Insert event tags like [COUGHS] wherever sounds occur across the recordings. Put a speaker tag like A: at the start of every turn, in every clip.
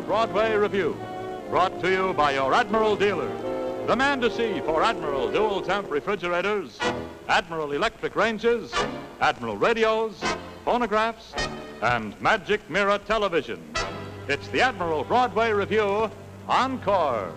A: Broadway Revue, brought to you by your Admiral dealer. The man to see for Admiral dual temp refrigerators, Admiral electric ranges, Admiral radios, phonographs, and magic mirror television. It's the Admiral Broadway Revue, Encore.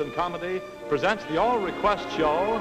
B: and
A: comedy presents the All Request Show,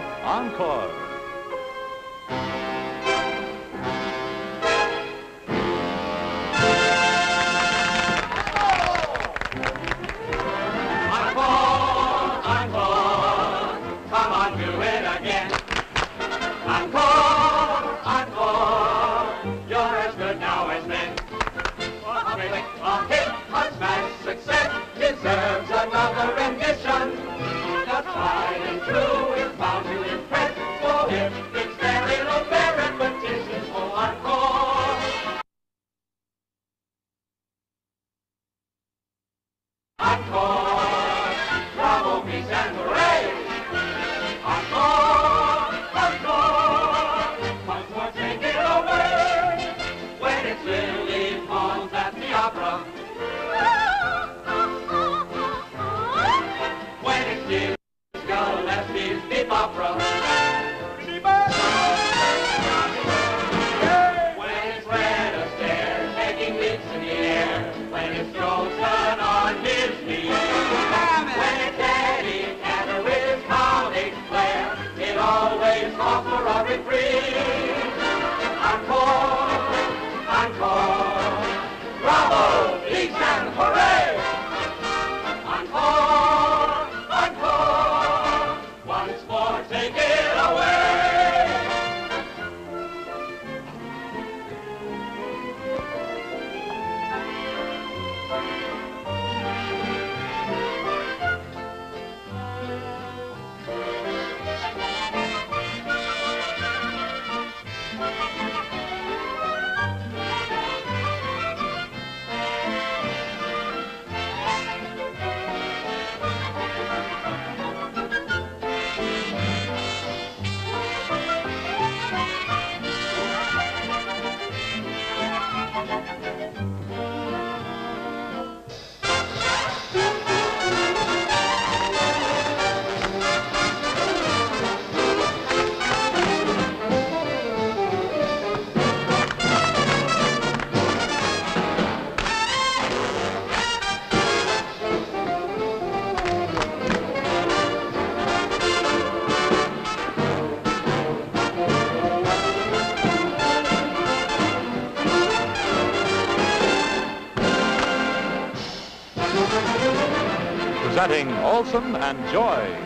B: and Joy.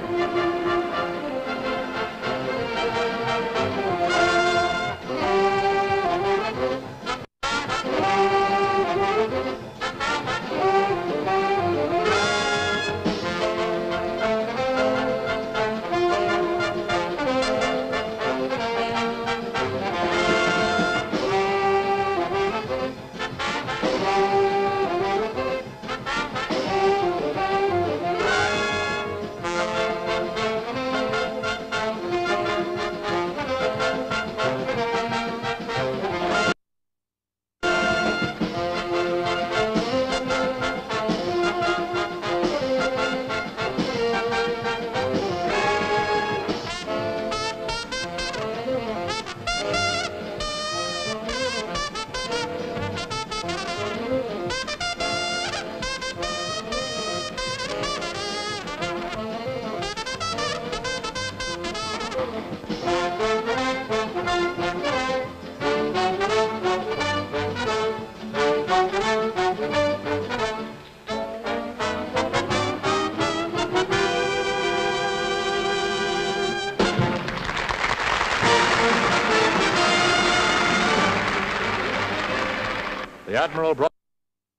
B: The Admiral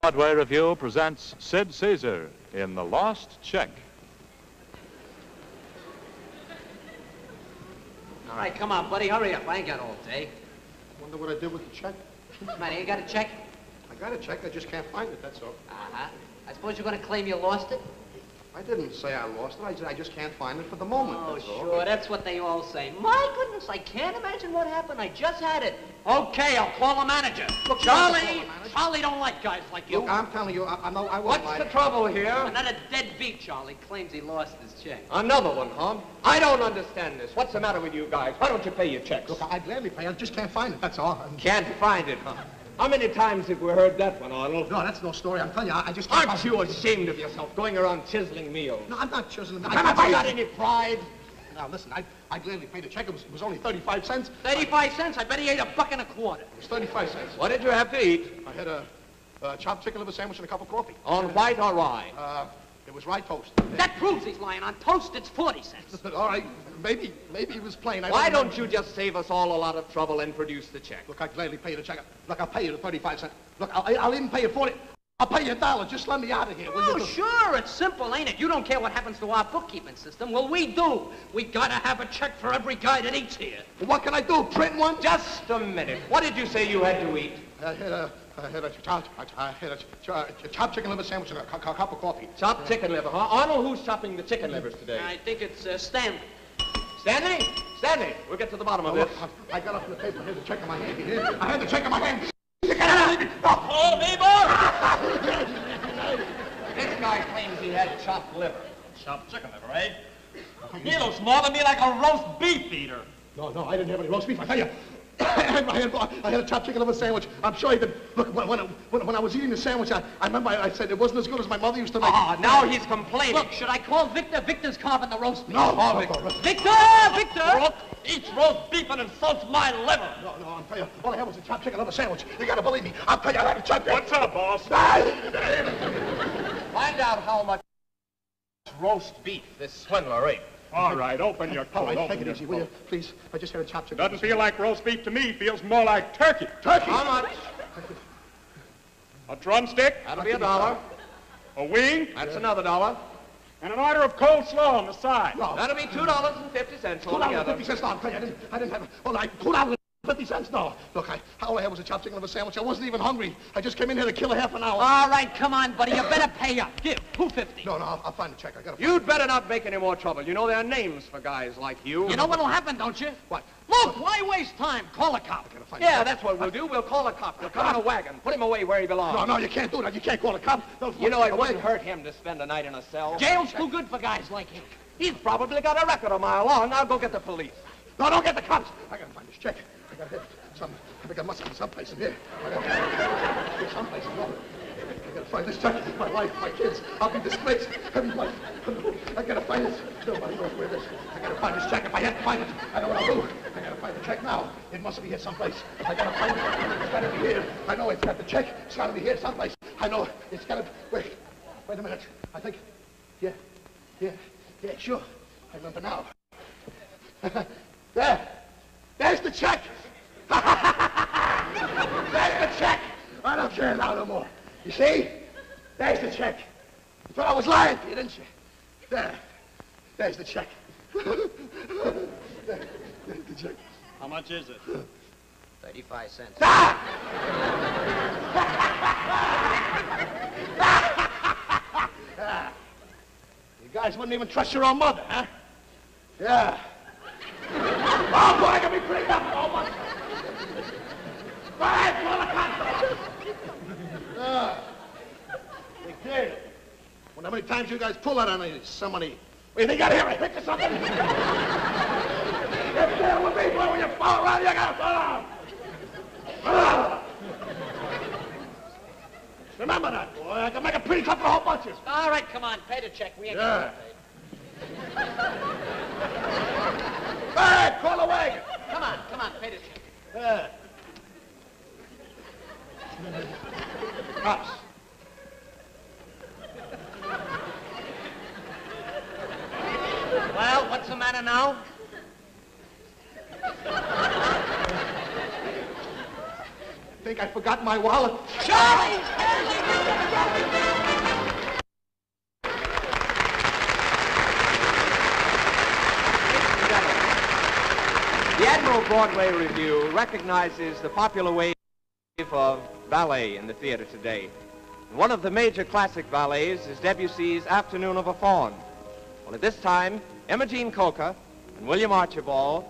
B: Broadway Revue presents Sid Caesar in The Lost Check.
C: All right, come on, buddy, hurry up. I ain't got all day.
D: Wonder what I did with the check?
C: Man, you got a check?
D: I got a check, I just can't find it, that's all.
C: Uh-huh. I suppose you're gonna claim you lost it?
D: I didn't say I lost it, I said I just can't find it for the moment,
C: Oh,
D: that's all.
C: sure, that's what they all say. My goodness, I can't imagine what happened. I just had it. Okay, I'll call the manager.
D: Look, you don't have to
C: Charlie,
D: manager.
C: Charlie don't like guys like you.
D: Look, I'm telling you, I, I know I won't
E: What's
D: lie.
E: the trouble here?
C: Another deadbeat Charlie claims he lost his check.
E: Another one, huh? I don't understand this. What's the matter with you guys? Why don't you pay your checks?
D: Look, I'd gladly pay, I just can't find it, that's all. And-
E: Can't find it, huh? How many times have we heard that one, Arnold?
D: No, that's no story, I'm telling you, I, I just
E: Aren't you ashamed of yourself going around chiseling meals?
D: No, I'm not choosing I
E: Have
D: can't
E: you got any pride?
D: Now, listen, I, I gladly paid the check, it was, it was only 35 cents.
C: 35 cents? I bet he ate a buck and a quarter.
D: It was 35 cents.
E: What did you have to eat?
D: I had a, a chopped chicken liver sandwich and a cup of coffee.
E: On white or rye?
D: Uh, it was rye toast.
C: That proves he's lying. On toast, it's 40 cents. [LAUGHS]
D: all right, maybe, maybe it was plain. I
E: Why
D: know.
E: don't you just save us all a lot of trouble and produce the check?
D: Look, I'd gladly pay you the check. Look, I'll pay you the 35 cents. Look, I'll, I'll even pay you 40. I'll pay you a dollar. Just let me out of here,
C: Oh,
D: you?
C: sure, it's simple, ain't it? You don't care what happens to our bookkeeping system. Well, we do. We gotta have a check for every guy that eats here.
D: What can I do? Print one?
E: Just a minute. What did you say you had to eat?
D: I had a, I had a, chop, I had a, chopped chicken liver sandwich and a cu- cu- cup of coffee.
E: Chopped chicken liver, huh? Arnold, who's chopping the chicken livers today?
C: I think it's uh, Stanley.
E: Stanley? Stanley, we'll get to the bottom of
D: Oh,
E: this.
D: look, I I got up from the paper. I had the check in my hand. I had the check in my hand.
E: Oh, neighbor! this guy claims he had chopped liver.
F: Chopped chicken liver, eh? He looks more to me like a roast beef eater.
D: No, no, I didn't have any roast beef. I tell you. [COUGHS] I had, I, had, a chopped chicken liver sandwich. I'm sure he did. Look, when, when, when, when I was eating the sandwich, I, I remember I, I said it wasn't as good as my mother used to make.
E: Ah, now he's complaining.
C: Look, should I call Victor? Victor's carving the roast beef.
D: no, no, no, no,
C: Victor! Victor!
F: Rook eats roast beef and insults my liver.
D: no, no, I'm telling you, all I had was a chopped chicken liver sandwich. You gotta believe me. I'll tell you, I had a chopped
F: What's up, boss? [LAUGHS]
E: Find out how much roast beef this swindler ate.
F: All right, open your
D: All
F: coat.
D: Oh,
F: right,
D: take it easy, will you? Please, I just had a chopped chicken
F: Doesn't feel like roast beef to me. Feels more like turkey.
D: Turkey!
E: How much?
F: A drumstick,
E: That'll be a dollar.
F: a wing,
E: That's another dollar.
F: and an order of coleslaw on the side.
D: No.
E: That'll be two dollars and fifty cents
D: Two dollars and
E: altogether.
D: fifty cents. I didn't, I didn't have. All right, two dollars and fifty cents. No, look, I all I had was a chopped chicken a sandwich. I wasn't even hungry. I just came in here to kill a half an hour.
C: All right, come on, buddy. You better pay up. Give. 250.
D: no, no, I'll, I'll find the check. I gotta.
E: You'd better not make any more trouble. You know there are names for guys like you.
C: You know what'll happen, don't you?
D: What?
C: Look, why waste time? Call a cop.
D: I gotta find
E: Yeah, that's what we'll do. We'll call a cop. He'll come ah. in a wagon. Put him away where he belongs.
D: No, no, you can't do that. You can't call a cop. No,
E: You know, it wouldn't hurt him to spend a night in a cell.
C: Jail's too good for guys like him.
E: He's probably got a record a mile long. I'll go get the police.
D: No, don't get the cops. I gotta find this check. I gotta have some. I think I must be someplace in here. I gotta get someplace in here. I gotta find this check. My wife, my kids. I'll be disgraced. Everybody. I gotta find this. Nobody knows where this. I gotta find this check. If I have to find it, I know what I'll do. I gotta find the check now. It must be here someplace. I gotta find it. It's gotta be here. I know it's got the check. It's gotta be here someplace. I know it's gotta. Wait. Wait a minute. I think. Yeah, yeah, yeah, sure. I remember now. [LAUGHS] there. There's the check. [LAUGHS] There's the check. I don't care now no more. You see? There's the check. You thought I was lying to you, didn't you? There. There's the check. there, there's the check.
F: How much is it?
C: 35 cents. Ah! [LAUGHS]
D: You guys wouldn't even trust your own mother, huh? Yeah. oh, boy, I can be pretty up. Oh, my. Go ahead, call the cops. Ah. Big deal. Wonder how many times you guys pull that on me, somebody. What, you think I'd hear a hick or something? Get there with me, boy. When you fall around, you gotta fall down. Ah. Remember that, boy. I can make a pretty cut for a whole bunch of you.
C: All right, come on, pay the check. We ain't
D: Yeah.
C: gonna pay.
D: Hey, call a wagon.
C: Come on, come on, pay the check.
D: Yeah. Cops.
C: Well, what's the matter now?
D: Think I forgot my wallet? Charlie!
E: The Admiral Broadway Revue recognizes the popular wave of ballet in the theater today. One of the major classic ballets is Debussy's Afternoon of a Faun. Well, at this time, Imogene Coca and William Archibald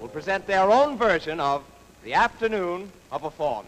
E: will present their own version of The Afternoon of a Faun.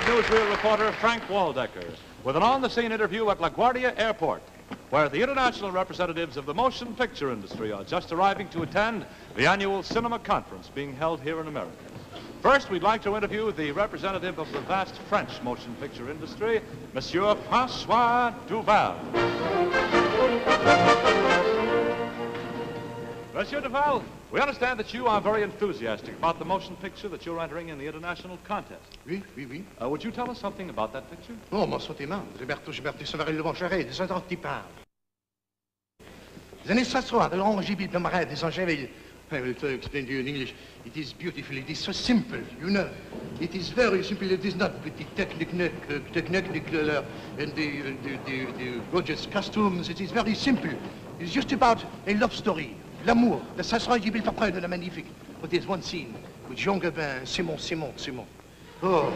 B: Newsreel reporter Frank Waldecker with an on-the-scene interview at LaGuardia Airport, where the international representatives of the motion picture industry are just arriving to attend the annual cinema conference being held here in America. First, we'd like to interview the representative of the vast French motion picture industry, Monsieur Francois Duval. Monsieur Duval, we understand that you are very enthusiastic about the motion picture that you're entering in the international contest.
D: Oui, oui, oui.
B: Uh, would you tell us something about that picture?
D: Oh, mon sentiment. Gilberto Gilberto Savarel Le Boncharet, des ans qui parlent. Les années 60, the long Gilles de Marais, des Angeville. I will try to explain to you in English. It is beautiful. It is so simple, you know. It is very simple. It is not with the technique, uh, technique uh, and the, uh, the, the, the gorgeous costumes. It is very simple. It is just about a love story. L'amour. The Sasra Gilles Papin de la Magnifique. But there's one scene with Jean Gabin, Simon, Simon, Simon. Oh,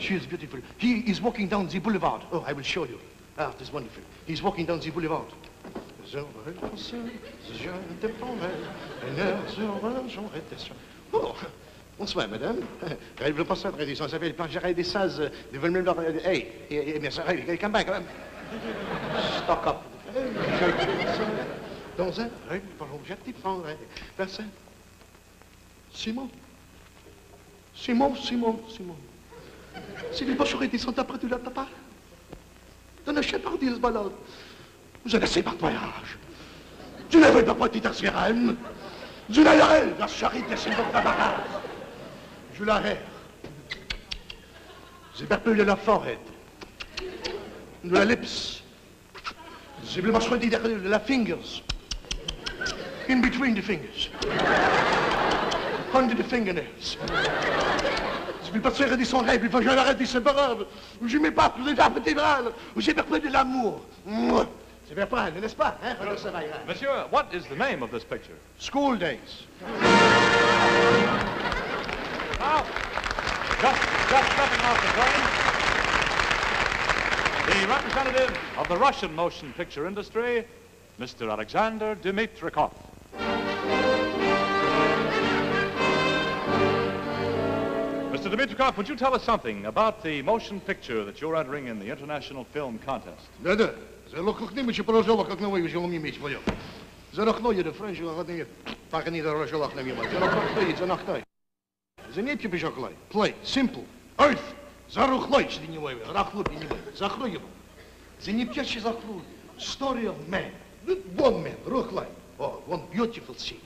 D: she is beautiful. He is walking down the boulevard. Oh, I will show you. Ah, it is wonderful. He's walking down the boulevard. Oh, bonsoir, madame. [LAUGHS] Elle veut passer après des ans. Ça fait le plan j'arrête des sas de veulent leur... Hey, hey, mais ça arrive, quelqu'un back, quand même. [LAUGHS] Stock up. [LAUGHS] Dans un... Oui, pardon, j'ai petit prendre. Personne. Simon. Simon, Simon, Simon. C'est les bochorés des sont après de la papa. Dans le chien par dire ce balade. Vous êtes assez par voyage. Tu n'avais pas petite sirène. Tu l'as la charité, c'est votre tabac. Je la hais. J'ai perpulé la forehead. De la lips. J'ai le mâchoire de la fingers. In between the fingers. Under the fingernails. Je vais passer des son rêve, il faut que je l'arrête inséparable. Je mets pas plus de vertébrales. J'ai perpulé de l'amour. C'est bien pas, n'est-ce pas? Hein?
B: Monsieur, what is the name of this picture?
D: School days.
B: Now, just, just stepping off the train, the representative of the Russian motion picture industry, Mr. Alexander Dmitrikov. Mr. Dmitrikov, would you tell us something about the motion picture that you're entering in the International Film Contest?
D: Да-да. За локох немече положила, как на вывезел мне меч моё. За рахно еде френчи, а не так не дорожила на мимо. За рахно стоит, за нахтай. За нетки бежаклай. Play. Simple. Earth. За рухлой, что не выве. Рахлу не выве. Захрой его. За непьячий захру. Story of man. One man. Рухлай. Oh, one beautiful scene.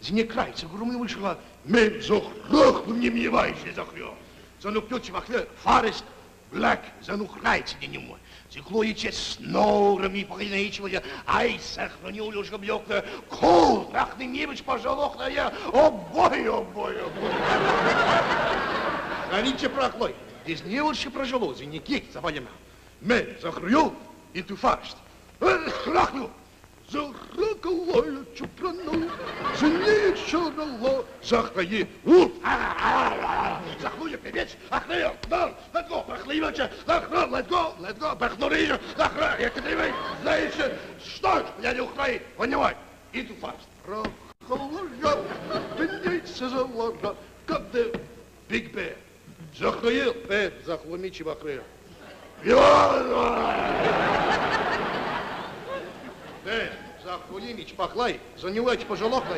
D: Зіне крайцы грумны вышла, мен зохрох вы мне мивайше зохрём. Занук тёчи вахле фарест блэк, занук крайцы не нему. Зихло и че снором и погнеичивая, ай сохраню лёжка блёкна, кул рахны небыч пожалохная, обой, обой, обой. Раниче проклой, из невольше прожило, зіне кек завалена. Мен зохрём и ту фарест. Рахну! Zarakalı çıpranı, сильнее шарало. Захаи, ур! Захлуя, певец, ахрел, дал, let go, бахливача, захра, let go, let go, бахнурижа, знаешь, что ж, я не украин, понимай, и ту фарс. Рахалажа, пендейся как ты, Биг Б, захаил, Б, захлумичи, бахрел. Йо! за Хулимич пахлай, за него эти пожалох на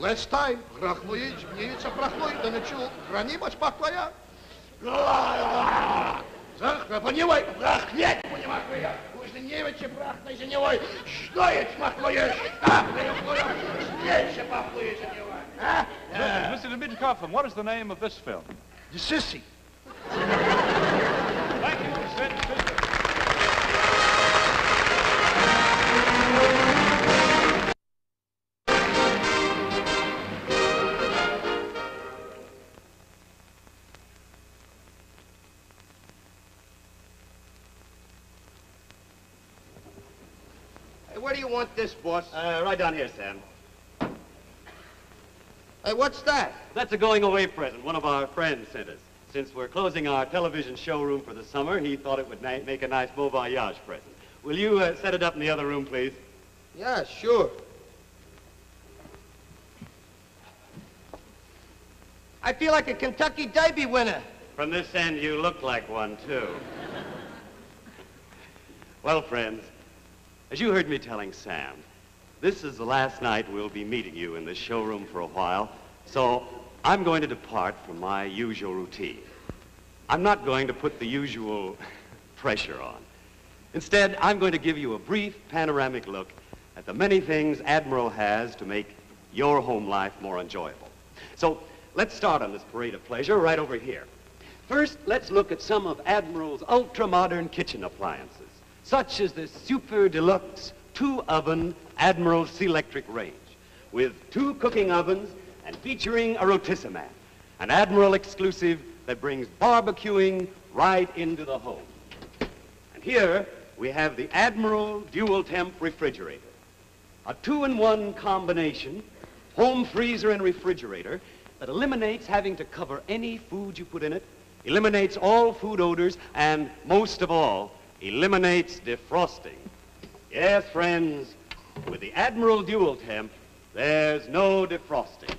D: Last time, Прахлуич, мневица Прахлуй, да начал хранимать пахлая. Захра, понимай, прахнеть, понимай, я. Уж не невиче прахной за него, что я чмахлуешь, а, снече пахлуешь за него, а?
B: Mr. Dmitrikov, and what is the name of this film?
D: The sissy.
B: You
E: want this, boss?
G: Uh, right down here, Sam.
E: Hey, what's that?
G: That's a going away present one of our friends sent us. Since we're closing our television showroom for the summer, he thought it would make a nice beau voyage present. Will you uh, set it up in the other room, please?
E: Yeah, sure.
C: I feel like a Kentucky Derby winner.
G: From this end, you look like one, too. well, friends, as you heard me telling Sam, this is the last night we'll be meeting you in the showroom for a while, so I'm going to depart from my usual routine. I'm not going to put the usual [LAUGHS] pressure on. Instead, I'm going to give you a brief panoramic look at the many things Admiral has to make your home life more enjoyable. So let's start on this parade of pleasure right over here. First, let's look at some of Admiral's ultra-modern kitchen appliances, such as the super deluxe two-oven Admiral Selectric range, with two cooking ovens and featuring a rotisserie, an Admiral exclusive that brings barbecuing right into the home. And here we have the Admiral Dual Temp Refrigerator, a two-in-one combination, home freezer and refrigerator that eliminates having to cover any food you put in it, eliminates all food odors, and most of all, eliminates defrosting. Yes, friends, with the Admiral Dual Temp, there's no defrosting.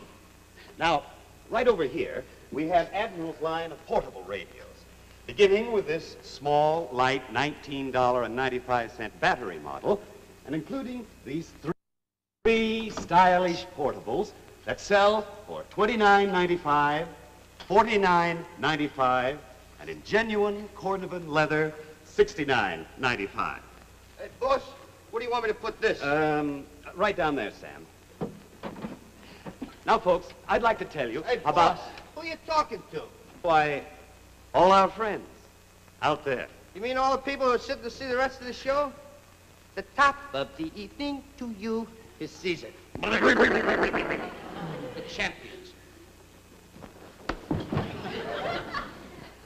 G: Now, right over here, we have Admiral's line of portable radios, beginning with this small, light, $19.95 battery model, and including these three stylish portables that sell for $29.95, $49.95, and in genuine Cordovan leather, $69.95.
C: Hey, boss, where do you want me to put this?
G: Um, right down there, Sam. Now, folks, I'd like to tell you
C: hey,
G: about...
C: boss, who are you talking to?
G: Why, all our friends out there.
C: You mean all the people who are sitting to see the rest of the show? The top of the evening to you is Caesar. [LAUGHS] the champions.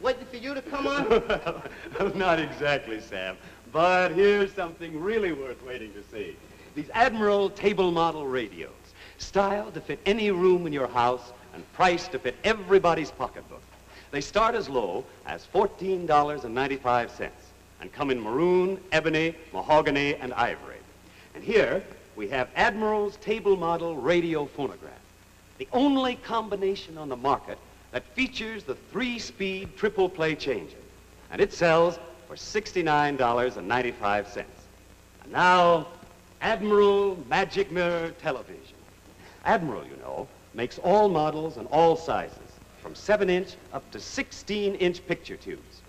C: Waiting for you to come on? [LAUGHS]
G: well, Not exactly, Sam. But here's something really worth waiting to see. These Admiral table model radios, styled to fit any room in your house and priced to fit everybody's pocketbook. They start as low as $14.95 and come in maroon, ebony, mahogany, and ivory. And here we have Admiral's table model radio phonograph, the only combination on the market that features the three-speed triple play changer. And it sells for $69.95. And now, Admiral Magic Mirror Television. Admiral, you know, makes all models and all sizes, from 7-inch up to 16-inch picture tubes.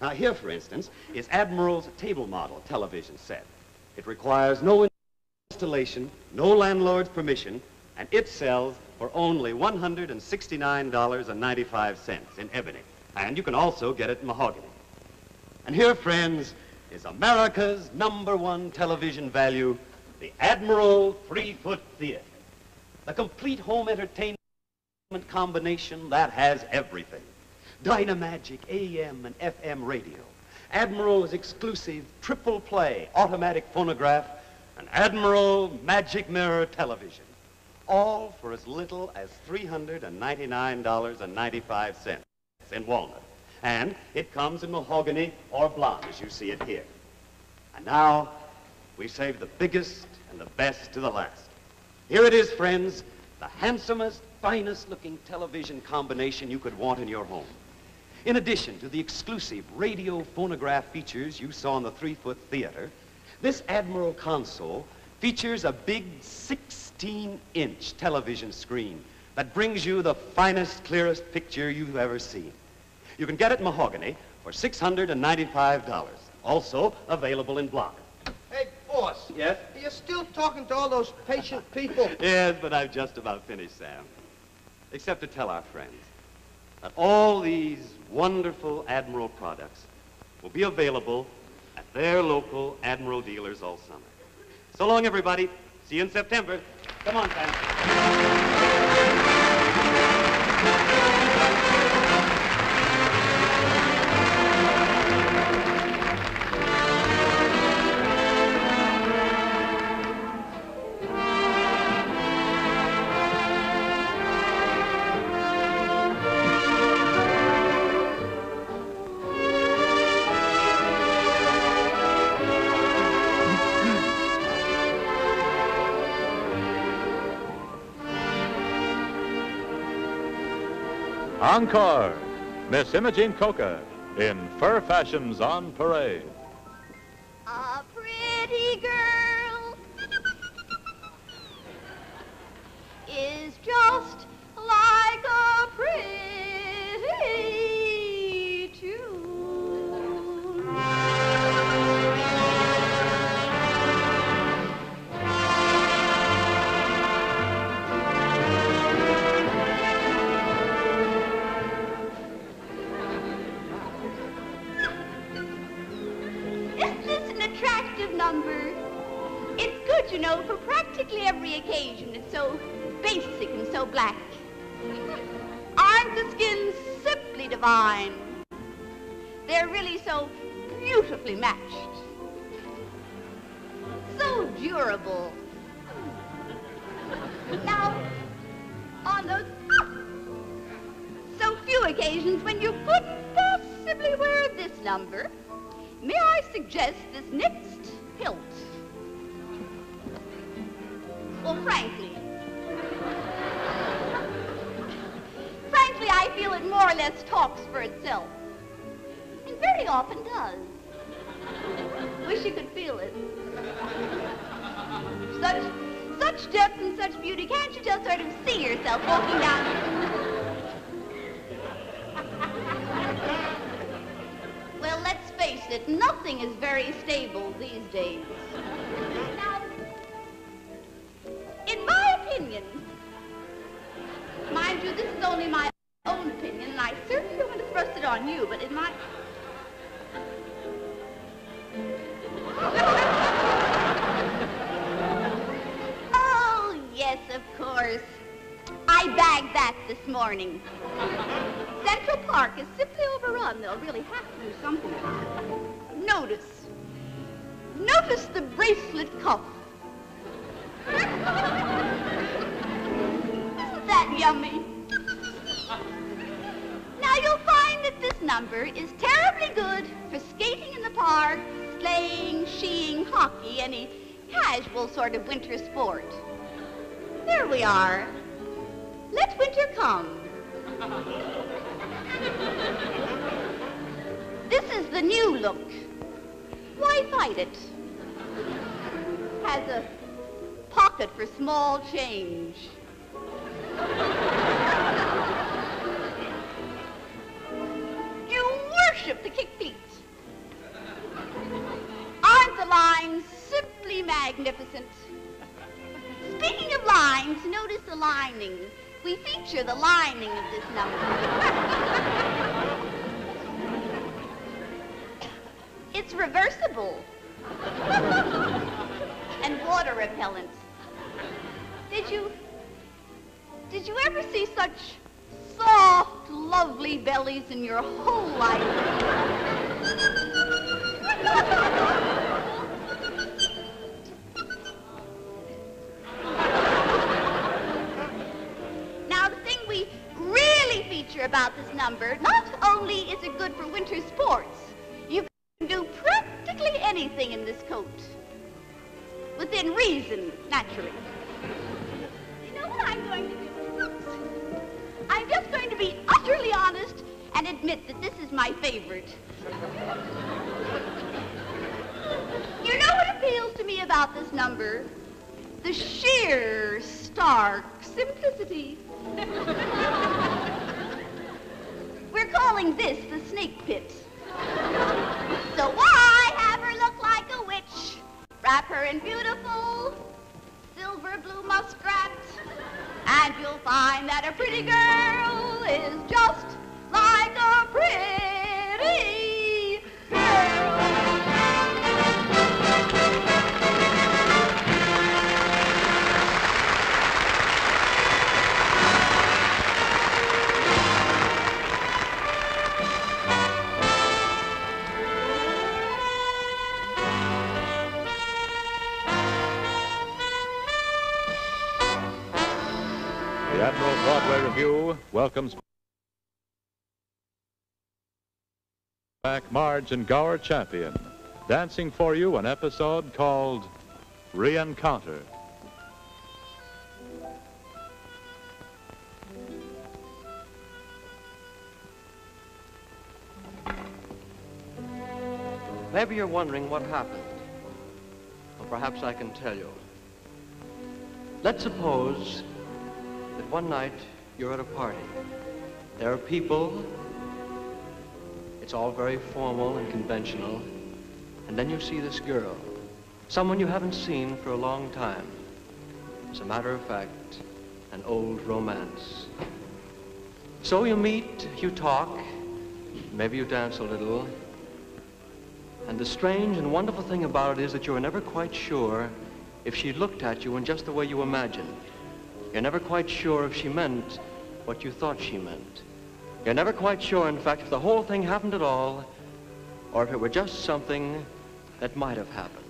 G: Now, here, for instance, is Admiral's table model television set. It requires no installation, no landlord's permission, and it sells for only $169.95 in ebony. And you can also get it in mahogany. And here, friends, is America's number one television value, the Admiral Three-Foot Theater. The complete home entertainment combination that has everything. Dynamagic AM and FM radio, Admiral's exclusive triple play automatic phonograph, and Admiral Magic Mirror television. All for as little as $399.95 in walnut. And it comes in mahogany or blonde, as you see it here. And now, we save the biggest and the best to the last. Here it is, friends, the handsomest, finest looking television combination you could want in your home. In addition to the exclusive radio phonograph features you saw in the three-foot theater, this Admiral console features a big 16-inch television screen that brings you the finest, clearest picture you've ever seen. You can get it in mahogany for $695, also available in block.
C: Hey, boss.
G: Yes?
C: Are You're still talking to all those patient people. [LAUGHS]
G: Yes, but I've just about finished, Sam. Except to tell our friends that all these wonderful Admiral products will be available at their local Admiral dealers all summer. So long, everybody. See you in September. Come on, Sam.
B: Encore, Miss Imogene Coca in Fur Fashions on Parade.
H: A pretty girl is just like a pretty occasion. It's so basic and so black. Aren't the skins simply divine? They're really so beautifully matched. So durable. Now, on those so few occasions when you couldn't possibly wear this number, may I suggest this next hilt? Well, frankly, frankly, I feel it more or less talks for itself. And very often does. Wish you could feel it. Such, such depth and such beauty. Can't you just sort of see yourself walking down? [LAUGHS] Well, let's face it, nothing is very stable these days. Opinion, mind you, this is only my own opinion, and I certainly don't want to thrust it on you, but in my... [LAUGHS] oh, yes, of course. I bagged that this morning. Central Park is simply overrun. They'll really have to do something about it. Notice. Notice the bracelet cuff. [LAUGHS] Yummy? Now you'll find that this number is terribly good for skating in the park, sleighing, skiing, hockey, any casual sort of winter sport. There we are. Let winter come. This is the new look. Why fight it? Has a pocket for small change. You worship the kick feet. Aren't the lines simply magnificent? Speaking of lines, notice the lining. We feature the lining of this number. it's reversible. and water repellent. Did you did you ever see such soft, lovely bellies in your whole life? Now, the thing we really feature about this number, not only is it good for winter sports, you can do practically anything in this coat. Within reason, naturally. You know what I'm going to do? I'm just going to be utterly honest and admit that this is my favorite. You know what appeals to me about this number? The sheer, stark simplicity. We're calling this the snake pit. So why have her look like a witch? Wrap her in beautiful silver blue muskrat, and you'll find that a pretty girl is just like a pretty
B: Admiral Broadway Revue welcomes back Marge and Gower Champion, dancing for you an episode called Reencounter.
I: Maybe you're wondering what happened. Well, perhaps I can tell you. Let's suppose that one night you're at a party. There are people. It's all very formal and conventional. And then you see this girl, someone you haven't seen for a long time. As a matter of fact, an old romance. So you meet, you talk, maybe you dance a little. And the strange and wonderful thing about it is that you're never quite sure if she looked at you in just the way you imagined. You're never quite sure if she meant what you thought she meant. You're never quite sure, in fact, if the whole thing happened at all, or if it were just something that might have happened.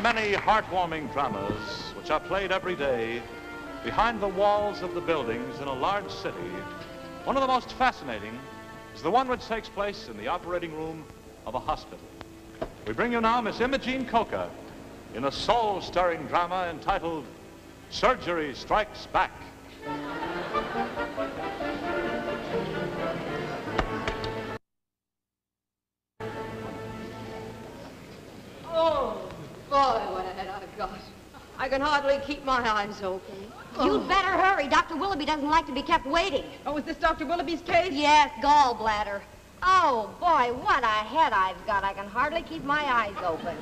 B: The many heartwarming dramas which are played every day behind the walls of the buildings in a large city, one of the most fascinating is the one which takes place in the operating room of a hospital. We bring you now Miss Imogene Coca in a soul-stirring drama entitled Surgery Strikes Back.
J: My eyes open.
H: You'd oh. better hurry. Dr. Willoughby doesn't like to be kept waiting.
J: Oh, is this Dr. Willoughby's case?
H: Yes, gallbladder. Oh, boy, what a head I've got. I can hardly keep my eyes open.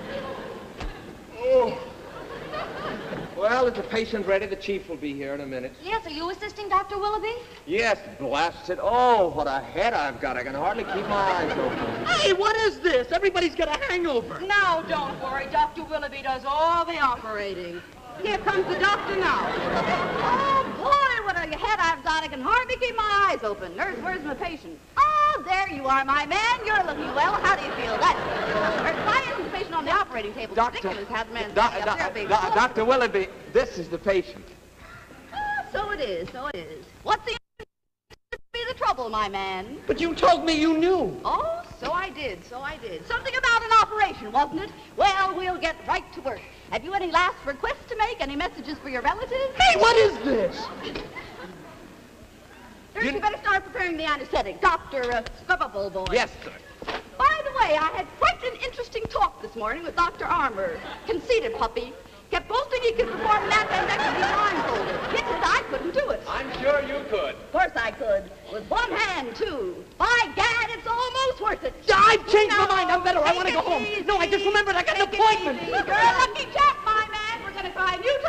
E: Oh. Well, is the patient ready? The chief will be here in a minute.
H: Yes, are you assisting Dr. Willoughby?
E: Yes, blast it. Oh, what a head I've got. I can hardly keep my eyes open.
C: Hey, what is this? Everybody's got a hangover.
J: No, don't worry. Dr. Willoughby does all the operating. Here comes the doctor now.
H: Oh, boy, what a head I've got. I can hardly keep my eyes open. Nurse, where's my patient? Oh, there you are, my man. You're looking well. How do you feel? That's Nurse, why isn't the patient on the operating table?
E: Doctor,
H: Ridiculous. Have the man
E: Do-
H: up
E: do-
H: there,
E: do- Dr. Willoughby, this is the patient.
H: Ah, so it is, so it is. What's the the trouble, my man?
C: But you told me you knew.
H: Oh, so I did, so I did. Something about an operation, wasn't it? Well, we'll get right to work. Have you any last requests to make? Any messages for your relatives?
C: Hey, what is this?
H: Nurse, you, better start preparing the anesthetic. Doctor, uh, boy.
E: Yes, sir.
H: By the way, I had quite an interesting talk this morning with Dr. Armour. Conceited puppy. Kept boasting he could perform an appendectomy blindfolded. Kid said I couldn't do it.
E: I'm sure you could.
H: Of course I could. With one hand, too. By gad, it's almost worth it.
C: I've changed
H: No,
C: my mind. I'm better. I want to go home.
H: easy.
C: No, I just remembered I got an appointment.
H: You're a lucky chap, my man. We're going to try a new of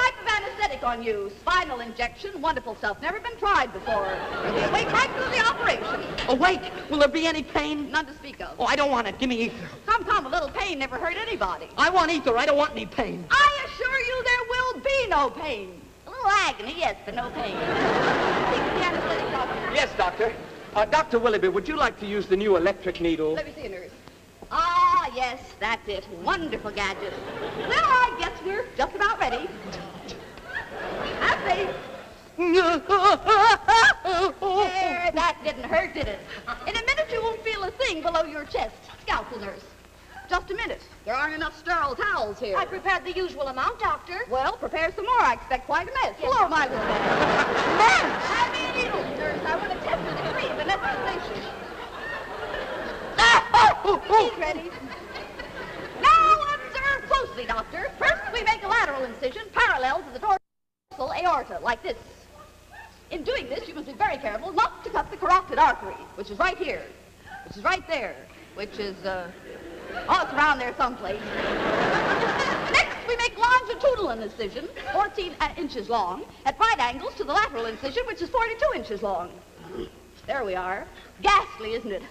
H: anesthetic on you. Spinal injection. Wonderful stuff. Never been tried before. You'll be awake right through the operation.
C: Awake? Will there be any pain?
H: None to speak of.
C: Oh, I don't want it. Give me ether.
H: Come, come. A little pain never hurt anybody.
C: I want ether. I don't want any pain.
H: I assure you there will be no pain. A little agony, yes, but no pain. Take the anesthetic, doctor.
E: Yes, doctor. Uh, Dr. Willoughby, would you like to use the new electric needle?
H: Let me see, nurse. Ah, yes, that's it. Wonderful gadget. Well, I guess we're just about ready. [LAUGHS] Faith. There, that didn't hurt, did it? In a minute, you won't feel a thing below your chest. Scalpel, nurse. Just a minute. There aren't enough sterile towels here.
J: I prepared the usual amount, Doctor.
H: Well, prepare some more. I expect quite a mess. Hello, my little man. Mess! Have me a needle, nurse. I want to test the degree of anesthetization. He's ready. Now observe closely, doctor. First, we make a lateral incision parallel to the aorta, like this. In doing this, you must be very careful not to cut the carotid artery, which is right here, which is right there, which is, uh, oh, it's around there someplace. [LAUGHS] Next, we make longitudinal incision, 14 uh, inches long, at right angles to the lateral incision, which is 42 inches long. There we are. Ghastly, isn't it?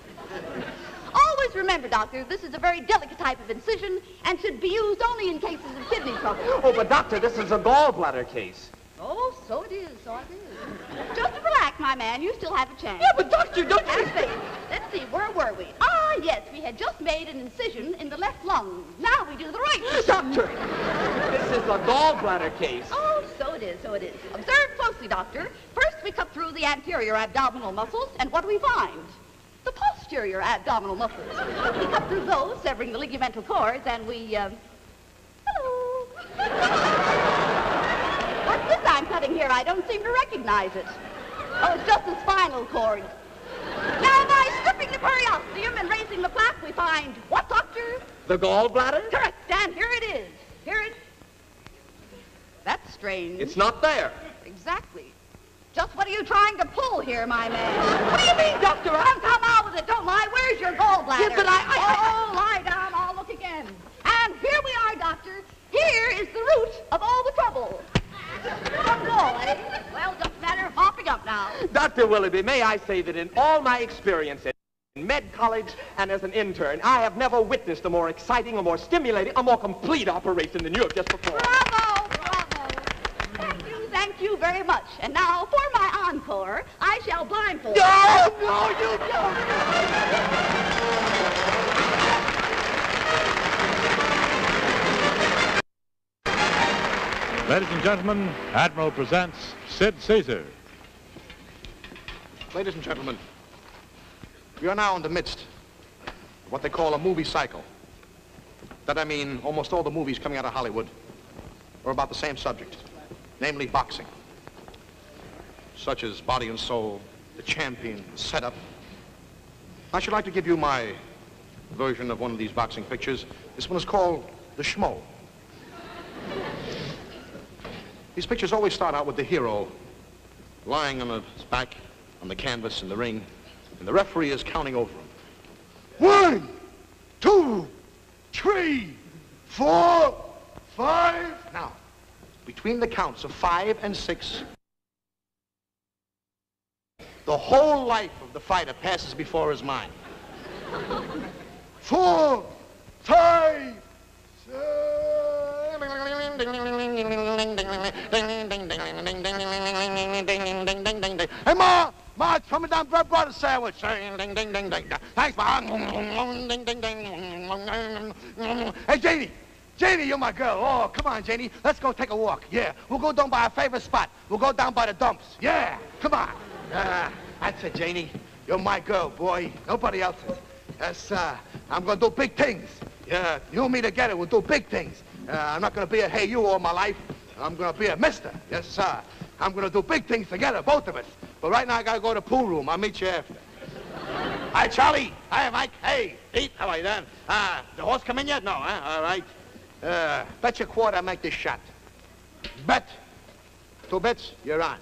H: Always remember, doctor, this is a very delicate type of incision and should be used only in cases of kidney trouble.
E: Oh, but doctor, this is a gallbladder case.
H: Oh, so it is, so it is. Just relax, my man. You still have a chance.
C: Yeah, but doctor, don't you...
H: Have faith. Let's see, where were we? Ah, yes, we had just made an incision in the left lung. Now we do the right. [GASPS]
E: Doctor, this is a gallbladder case.
H: Oh, so it is, so it is. Observe closely, doctor. First, we cut through the anterior abdominal muscles, and what do we find? The posterior abdominal muscles. We cut through those, severing the ligamental cords, and we, um... Hello. [LAUGHS] What's this I'm cutting here? I don't seem to recognize it. Oh, it's just the spinal cord. Now, by stripping the periosteum and raising the plaque, we find what, doctor?
E: The gallbladder?
H: Correct, and here it is. Here it... That's strange.
E: It's not there.
H: Exactly. Just what are you trying to pull here, my man? What do you mean, doctor? I... Come, come out with it. Don't lie. Where's your gallbladder?
C: Yeah, but I- I-
H: Oh, lie down. I'll look again. And here we are, doctor. Here is the root of all the trouble. Well, just a matter of mopping up now.
E: Dr. Willoughby, may I say that in all my experience in med college and as an intern, I have never witnessed a more exciting, a more stimulating, a more complete operation than you have just performed.
H: Bravo, bravo. Thank you, thank you very much. And now, for my encore, I shall blindfold.
C: No, no, you don't.
B: Ladies and gentlemen, Admiral presents Sid Caesar.
D: Ladies and gentlemen, we are now in the midst of what they call a movie cycle. That I mean, almost all the movies coming out of Hollywood are about the same subject, namely boxing. Such as Body and Soul, The Champion, Setup. I should like to give you my version of one of these boxing pictures. This one is called The Schmo. These pictures always start out with the hero lying on his back on the canvas in the ring, and the referee is counting over him. One, two, three, four, five. Now, between the counts of five and six, the whole life of the fighter passes before his mind. Four, five, Hey, Ma! Ma, it's coming down bread butter sandwich. Thanks, Ma. Hey, Janie. Janie, you're my girl. Oh, come on, Janie. Let's go take a walk. Yeah, we'll go down by our favorite spot. We'll go down by the dumps. Yeah, come on. Uh, that's it, Janie. You're my girl, boy. Nobody else's. Yes, uh, I'm gonna do big things. Yeah, you and me together, we'll do big things. Uh, I'm not gonna be a hey you all my life. I'm gonna be a mister. Yes, sir. I'm gonna do big things together, both of us. But right now I gotta go to the pool room. I'll meet you after. Hi, Charlie. Hi, Mike. Hey, Pete. How are you then? Uh, the horse come in yet? No, huh? All right. Uh, bet you a quarter I make this shot. Bet. Two bets, you're on.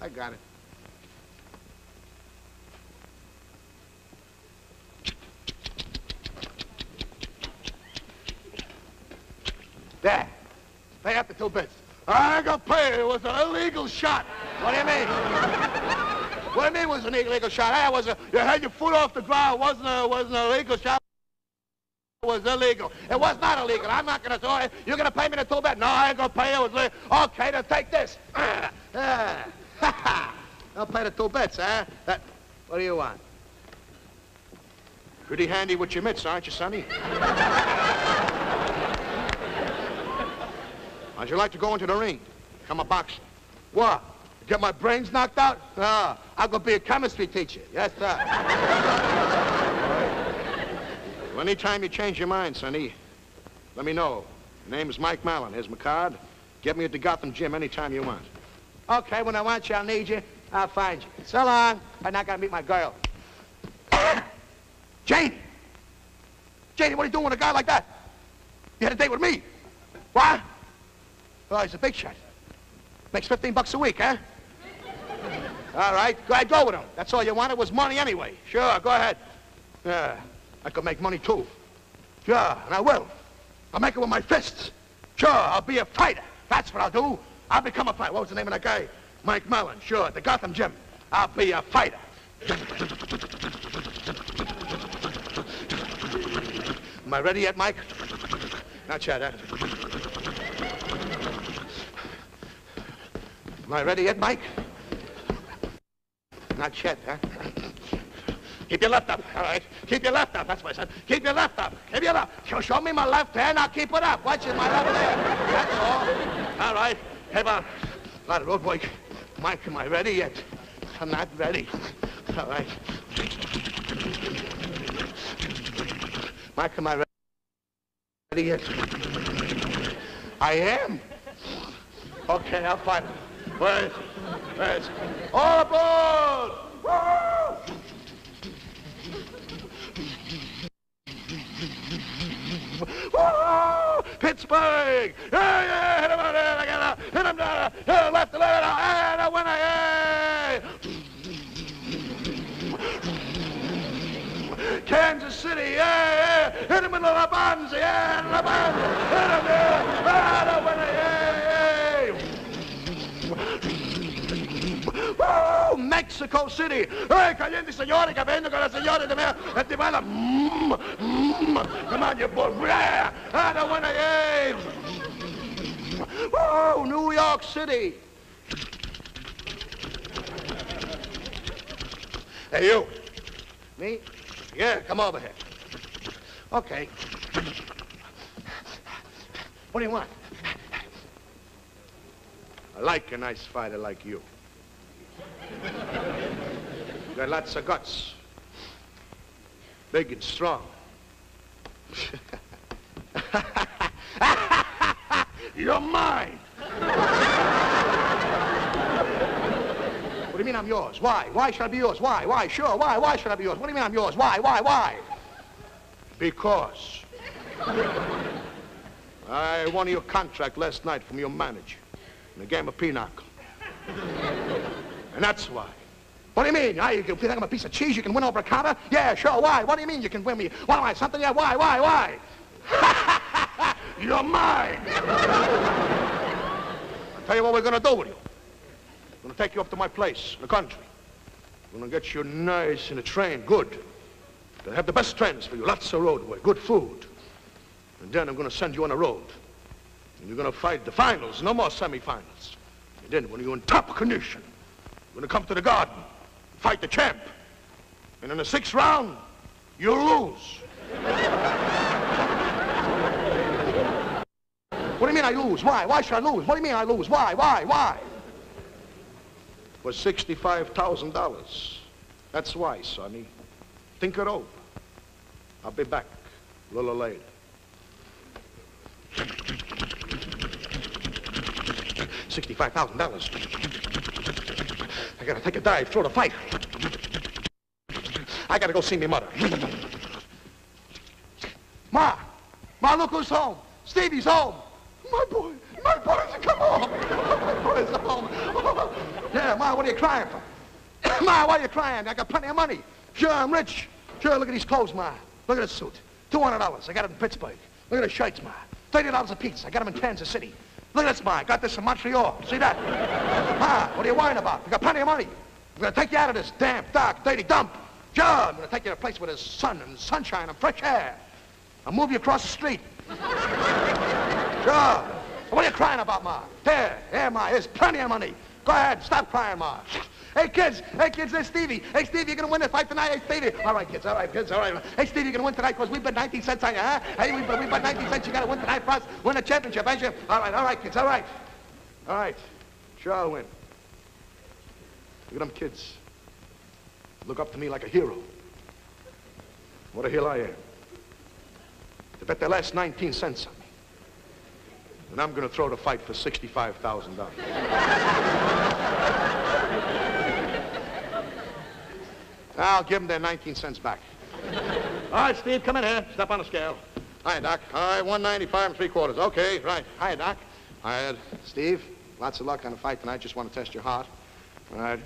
D: I got it. There. Pay up the two bits. I. It was an illegal shot. What do you mean? what do you mean it was an illegal shot? It was a, you had your foot off the ground. It wasn't a, wasn't an illegal shot. It was illegal. It was not illegal. I'm not going to say, you're going to pay me the two bits. No, I ain't going to pay you. It was legal. Okay, then take this. Ah, ah. [LAUGHS] I'll pay the two bits, huh? That, what do you want? Pretty handy with your mitts, aren't you, Sonny? [LAUGHS] How'd you like to go into the ring? Become a boxer? What? Get my brains knocked out? Ah, I'm gonna be a chemistry teacher. Yes, sir. well, anytime you change your mind, Sonny, let me know. My name's Mike Mallon. Here's my card. Get me at the Gotham gym anytime you want. Okay, when I want you, I'll need you. I'll find you. So long. I'm not gonna meet my girl. Janie! Janie, what are you doing with a guy like that? You had a date with me. What? Oh, he's a big shot. Makes 15 bucks a week, huh? All right, go ahead, go with him. That's all you wanted was money anyway. Sure, go ahead. Yeah, I could make money too. Sure, and I will. I'll make it with my fists. Sure, I'll be a fighter. That's what I'll do. I'll become a fighter. What was the name of that guy? Mike Mellon. Sure, the Gotham Gym. I'll be a fighter. Am I ready yet, Mike? Not yet, huh? Am I ready yet, Mike? Not yet, huh? Keep your left up, all right? Keep your left up, that's what I said. Keep your left up. Keep your left. Show, show me my left hand, I'll keep it up. Watch it, my left hand. That's all. All right. Hey, on. A lot of road work. Mike, am I ready yet? I'm not ready. All right. Mike, am I ready yet? I am. Okay, I'll find it. All aboard! Pittsburgh! Yeah, yeah, hit him out there, I got hit him down, hit him left, left, and a winner, yeah! Kansas City, yeah, yeah, hit him in the Labanza, yeah, Labanza, hit him there, and a winner, yeah, Woo! Mexico City! Hey, caliente signore che vengo con la signora di me e ti parla. Mm, mm, come on, you boy. I don't wanna! Woo! New York City! Hey, you. Me? Yeah, come over here. Okay. What do you want? I like a nice fighter like you. [LAUGHS] You got lots of guts. Big and strong. [LAUGHS] You're mine. what do you mean I'm yours? Why? Why should I be yours? Why? Why? Sure. Why? Why should I be yours? What do you mean I'm yours? Why? Why? Why? Because. I won your contract last night from your manager in a game of pinochle. And that's why. What do you mean? I, you think I'm a piece of cheese you can win over a counter? Yeah, sure. Why? What do you mean you can win me? What am I, something? Yeah, why, why, why? [LAUGHS] You're mine. I'll tell you what we're going to do with you. I'm going to take you up to my place in the country. I'm going to get you nice in a train, good. They have the best trains for you, lots of roadway, good food. And then I'm going to send you on a road. And you're going to fight the finals, no more semifinals. And then when you're in top condition, to come to the garden, fight the champ. And in the sixth round, you'll lose. what do you mean I lose? Why? Why should I lose? What do you mean I lose? Why? Why? Why? For $65,000. That's why, Sonny. Think it over. I'll be back a little later. $65,000. I gotta take a dive, throw the fight. I gotta go see me mother. Ma! Ma, look who's home. Stevie's home. My boy, my boys come home. My boys home. Yeah, Ma, what are you crying for? [COUGHS] Ma, why are you crying? I got plenty of money. Sure, I'm rich. Sure, look at these clothes, Ma. Look at this suit. $200. I got it in Pittsburgh. Look at the shirts, Ma. $30 a piece. I got them in Kansas City. Look Ma. I got this in Montreal. See that? Ma, what are you worrying about? I got plenty of money. I'm going to take you out of this damp, dark, dirty dump. Sure, I'm going to take you to a place where there's sun and sunshine and fresh air. I'll move you across the street. Sure. What are you crying about, Ma? Here, here, Ma. There's plenty of money. Go ahead. Stop crying, Ma. Hey, kids. Hey, kids, there's Stevie. Hey, Stevie, you're going to win this fight tonight. Hey, Stevie. All right, kids. All right, kids. All right. Hey, Stevie, you're going to win tonight because we bet 19 cents on you, huh? Hey, we bet, we bet 19 cents. You got to win tonight for us. Win the championship, ain't you? All right, all right, kids. All right. All right. Sure, I'll win. Look at them kids. Look up to me like a hero. What a hill I am. They bet their last 19 cents on me. And I'm going to throw the fight for $65,000. I'll give them their 19 cents back. All right, Steve, come in here. Step on the scale. Hi, Doc. All right, 195 and three quarters. Okay, right. Hi, Doc. All right, Steve, lots of luck on the fight tonight. Just want to test your heart. All right.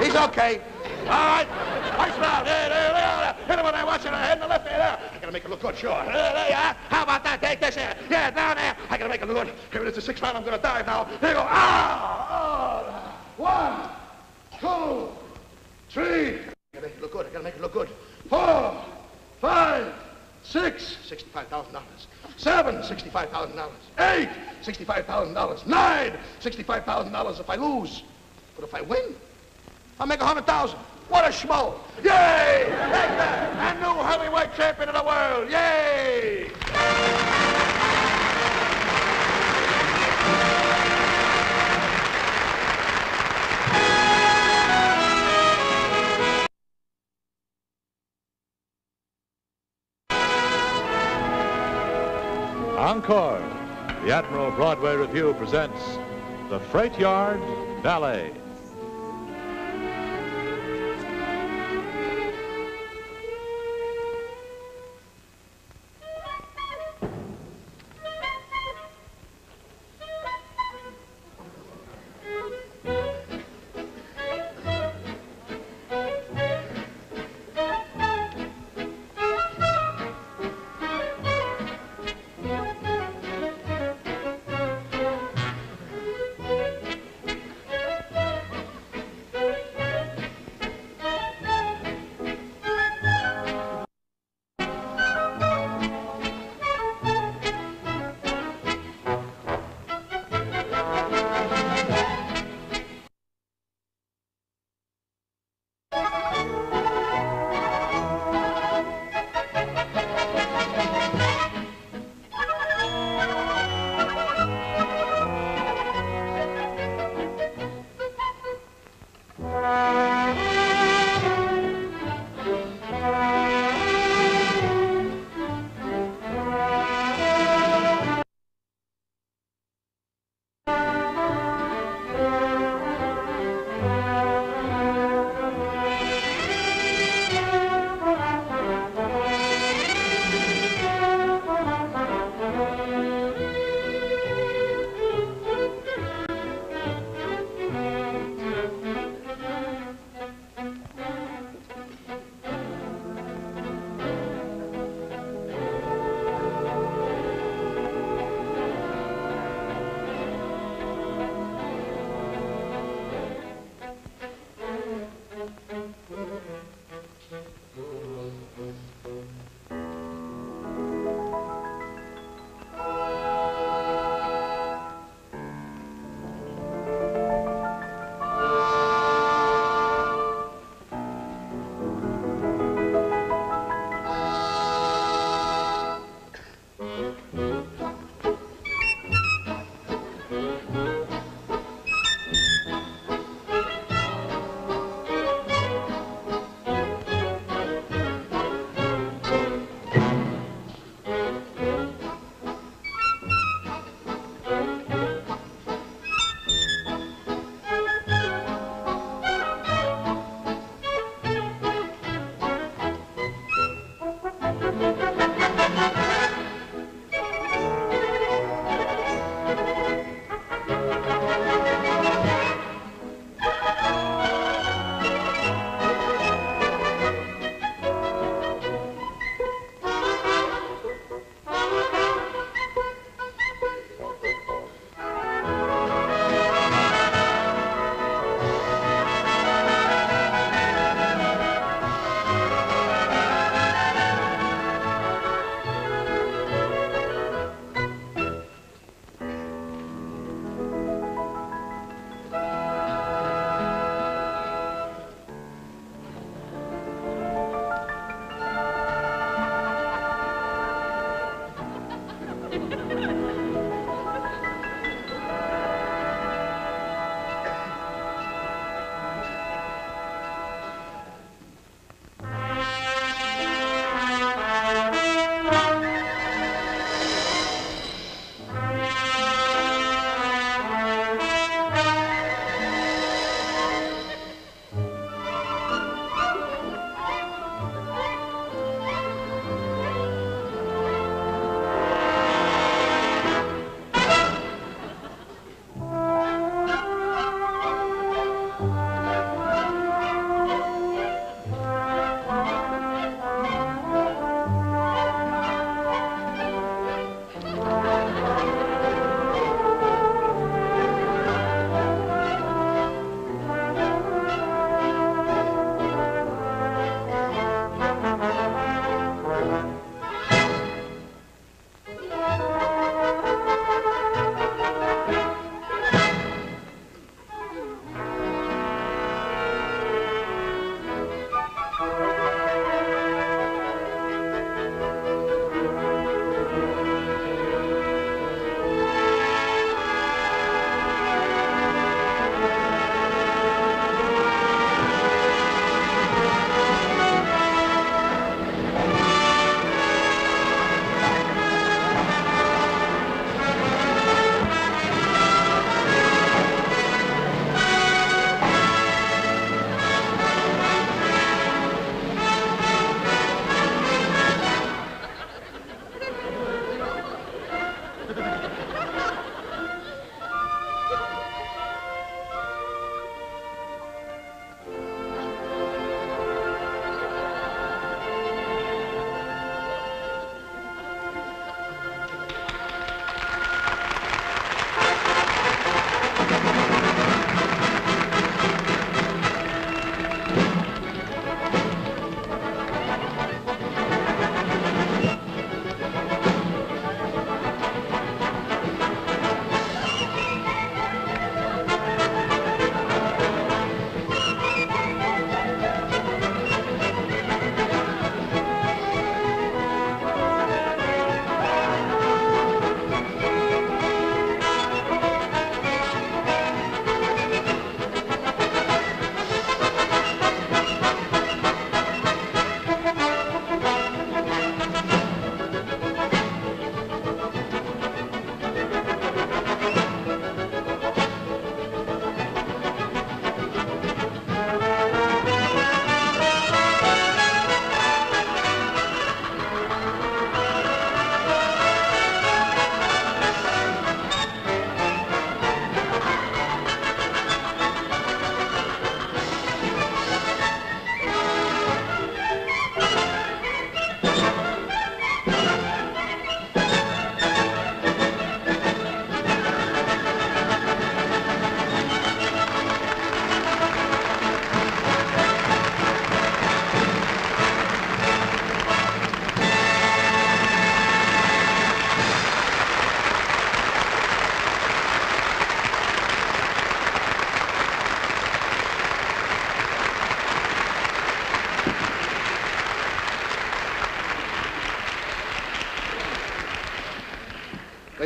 D: He's okay. All right. There, there. Hit him with that watch in the head and the left there. I gotta make it look good, sure. How about that? Take this here. Yeah, down there. I gotta make it look good. Here it is, the sixth round. I'm gonna dive now. There you go. Ah! Oh. One, two, three. I gotta make it look good. I gotta make it look good. Four, five, six, sixty-five thousand dollars. Seven, sixty-five thousand dollars. Eight, sixty-five thousand dollars. Nine, sixty-five thousand dollars if I lose. But if I win, I'll make a hundred thousand. What a schmo! Yay! That! New heavyweight champion of the world! Yay!
B: Encore. The Admiral Broadway Revue presents The Freight Yard Ballet.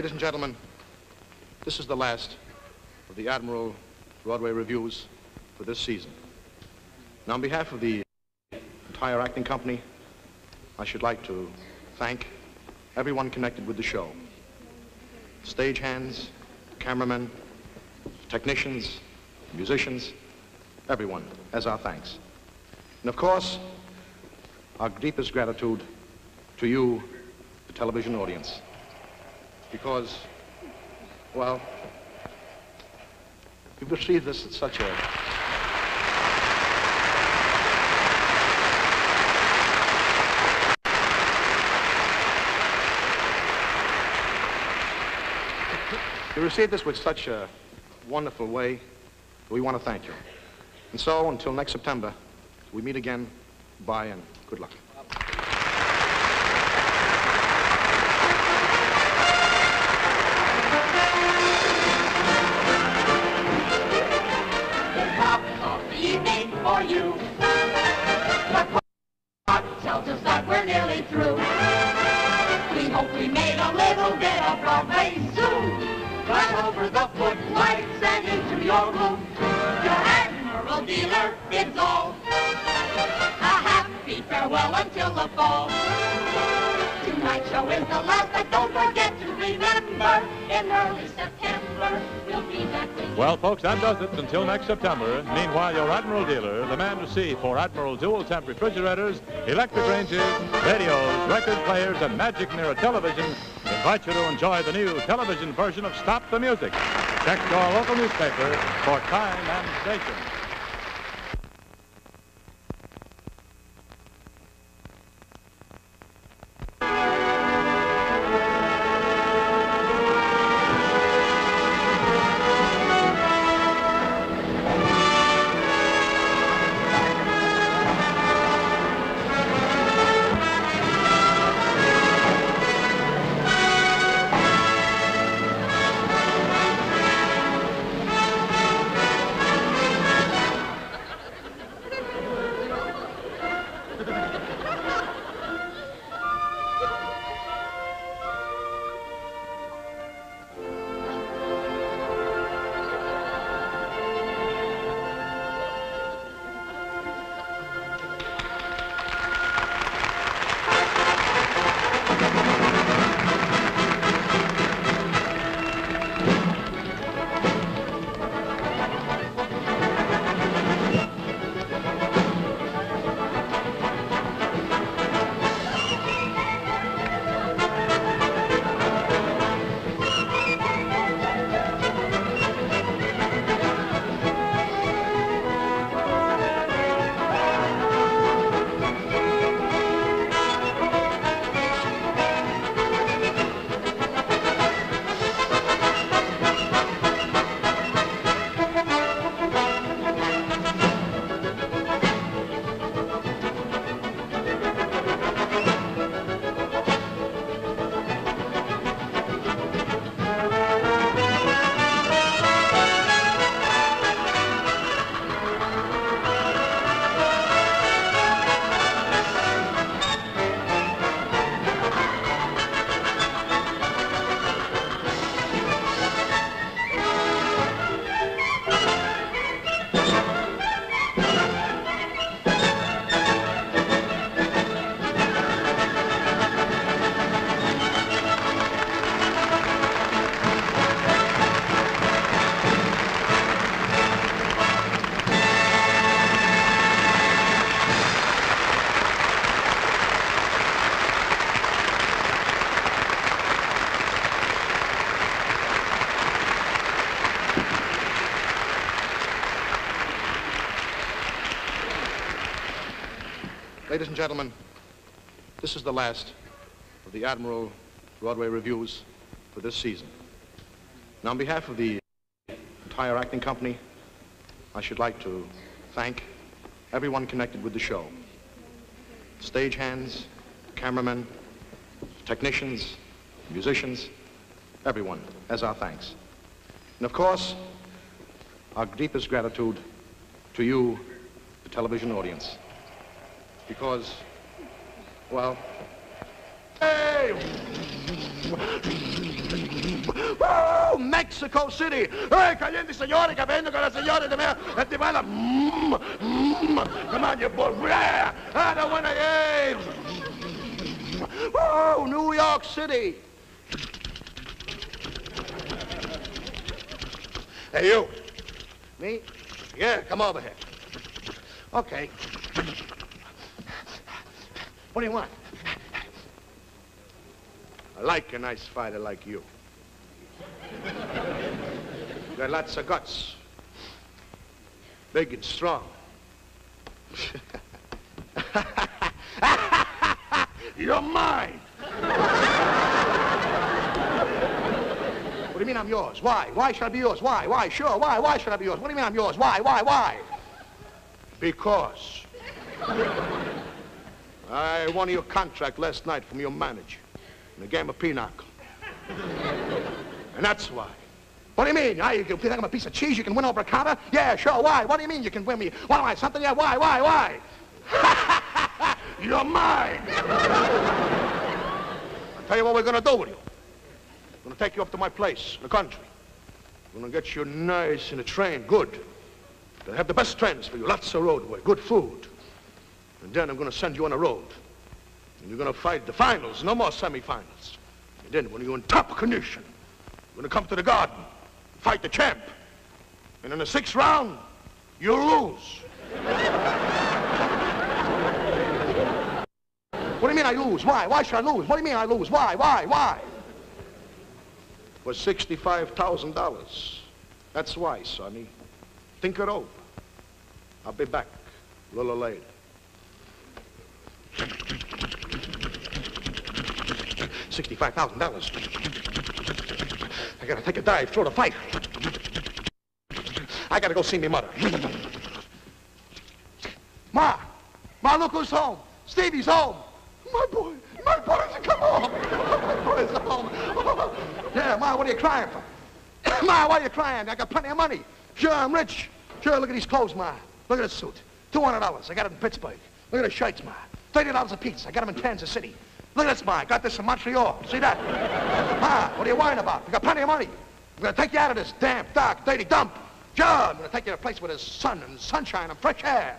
D: Ladies and gentlemen, this is the last of the Admiral Broadway Revues for this season. Now, on behalf of the entire acting company, I should like to thank everyone connected with the show. Stagehands, cameramen, technicians, musicians, everyone, as our thanks. And of course, our deepest gratitude to you, the television audience. Because, well, you've received this at such a You received this with such a wonderful way. We want to thank you. And so, until next September, we meet again. Bye and good luck.
A: Us that we're nearly through. We hope we made a little bit of Broadway soon. Right over the footlights and into your room. Your Admiral dealer bids all. A happy farewell until the fall. Tonight's show the but don't forget to remember. In early September, we'll
B: folks, that does it until next September. Meanwhile, your Admiral dealer, the man to see for Admiral dual temp refrigerators, electric ranges, radios, record players, and Magic Mirror television, invite you to enjoy the new television version of Stop the Music. Check your local newspaper for time and station.
D: Ladies and gentlemen, this is the last of the Admiral Broadway Revues for this season. Now, on behalf of the entire acting company, I should like to thank everyone connected with the show. Stagehands, cameramen, technicians, musicians, everyone, as our thanks. And of course, our deepest gratitude to you, the television audience. Because, well, hey! Oh, Mexico City. Hey, caliente signore che vengo con la signora di me e ti vanno. Mm, mm. Come on, you boy. I don't wanna. Hey. Oh, New York City. Hey, you. Me? Yeah, come over here. Okay. What do you want? I like a nice fighter like you. You got lots of guts. Big and strong. [LAUGHS] You're mine. what do you mean I'm yours? Why? Why should I be yours? Why? Why? Sure. Why? Why should I be yours? What do you mean I'm yours? Why? Why? Why? Because. I won your contract last night from your manager in a game of pinochle. [LAUGHS] and that's why. What do you mean? I, you think I'm a piece of cheese? You can win over a counter? Yeah, sure. Why? What do you mean you can win me? What am I, something? Yeah, why? Why? Why? [LAUGHS] You're mine. I'll tell you what we're going to do with you. I'm going to take you up to my place in the country. I'm going to get you nice in a train, good. They'll have the best trains for you, lots of roadway, good food. And then I'm going to send you on a road. And you're going to fight the finals, no more semifinals. And then when you're in top condition, you're going to come to the garden, fight the champ. And in the sixth round, you'll lose. What do you mean I lose? Why? Why should I lose? What do you mean I lose? Why? Why? Why? For $65,000. That's why, Sonny. Think it over. I'll be back a little later. Sixty-five thousand dollars. I gotta take a dive, throw the fight. I gotta go see me mother. Ma! Ma, look who's home. Stevie's home. My boy, my boys come [LAUGHS] home. My boys home. Yeah, Ma, what are you crying for? [COUGHS] Ma, why are you crying? I got plenty of money. Sure, I'm rich. Sure, look at these clothes, Ma. Look at this suit. $200. I got it in Pittsburgh. Look at the shirts, Ma. $30 a piece. I got them in Kansas City. Look at this, Ma. I got this in Montreal. See that? Ma, what are you worrying about? I got plenty of money. I'm going to take you out of this damp, dark, dirty dump. Sure, I'm going to take you to a place where there's sun and sunshine and fresh air.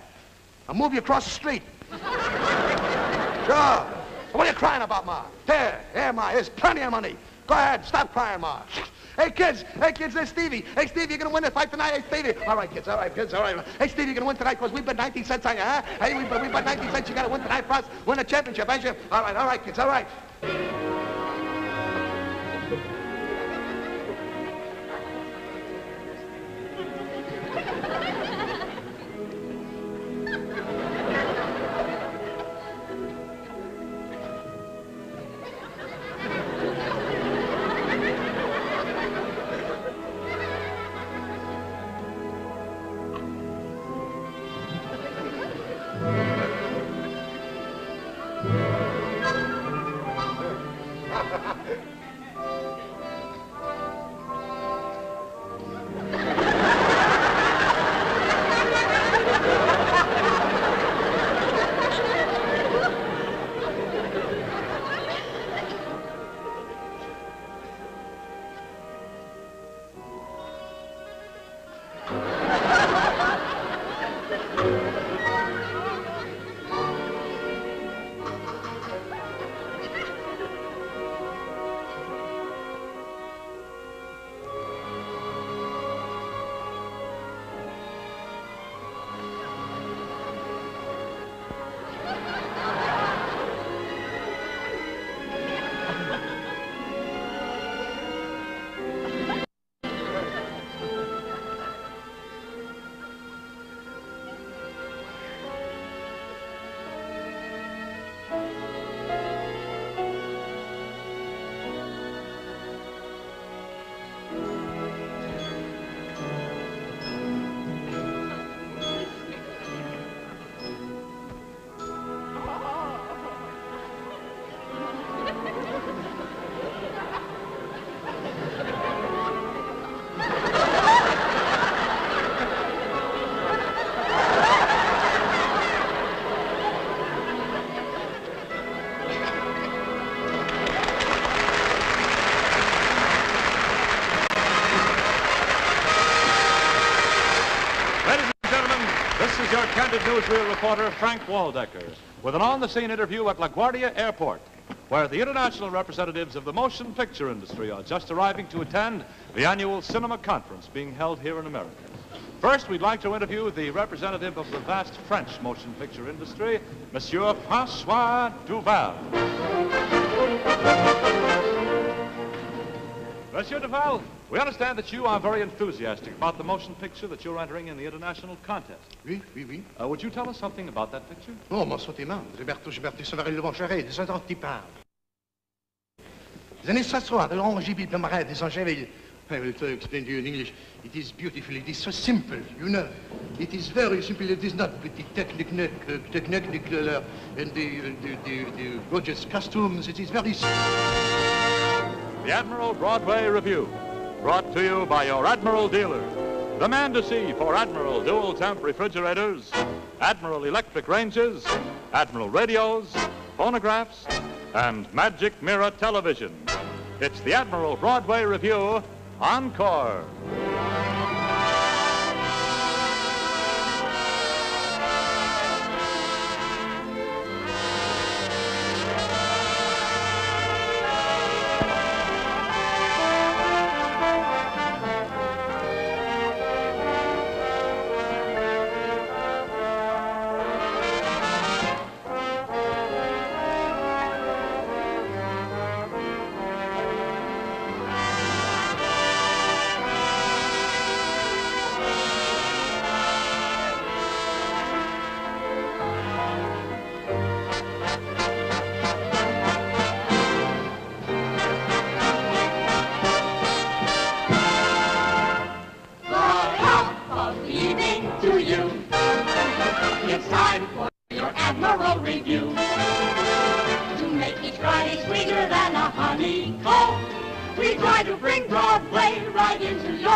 D: I'll move you across the street. [LAUGHS] Sure. What are you crying about, Ma? There, there, Ma. There's plenty of money. Go ahead. Stop crying, Ma. Hey, kids. Hey, kids, there's Stevie. Hey, Stevie, you're going to win this fight tonight. Hey, Stevie. All right, kids. All right, kids. All right. Hey, Stevie, you're going to win tonight because we bet 19 cents on you, huh? Hey, we bet, we bet 19 cents. You got to win tonight for us. Win the championship, ain't you? All right, all right, kids. All right.
B: Newsreel reporter, Frank Waldecker, with an on-the-scene interview at LaGuardia Airport, where the international representatives of the motion picture industry are just arriving to attend the annual cinema conference being held here in America. First, we'd like to interview the representative of the vast French motion picture industry, Monsieur Francois Duval. Monsieur Duval, we understand that you are very enthusiastic about the motion picture that you're entering in the international contest.
D: Oui, oui, oui.
B: Uh, would you tell us something about that picture?
D: Oh, mon sentiment. Gilberto Gilberto Savary Le Boncharet, des gens qui parlent. Les années 60, the long GB de Marais, des Angers. I will try to explain to you in English. It is beautiful. It is so simple, you know. It is very simple. It is not with the technique, uh, technique uh, and the, the, the, the gorgeous costumes. It is very simple.
B: The Admiral Broadway Revue, brought to you by your Admiral dealer. The man to see for Admiral dual temp refrigerators, Admiral electric ranges, Admiral radios, phonographs, and magic mirror television. It's the Admiral Broadway Revue Encore.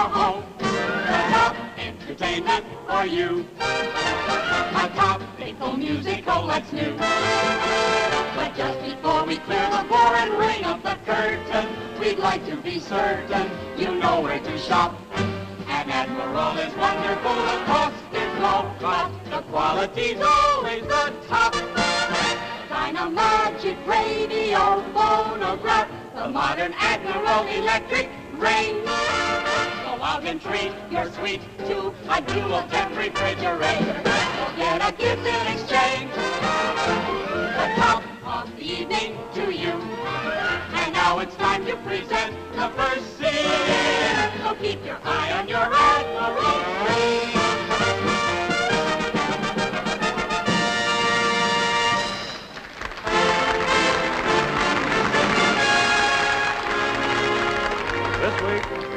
A: Home. Top entertainment for you. A top faithful musical that's new. But just before we clear the floor and ring up the curtain, we'd like to be certain you know where to shop. An Admiral is wonderful, the cost is low, but the quality's always the top. Dynamagic radio phonograph, the modern Admiral electric range. Out and treat your suite to a dual temp refrigerator. Get a gift in exchange. The top of the evening to you. And now it's time to present the first scene. So keep your eye on your Admiral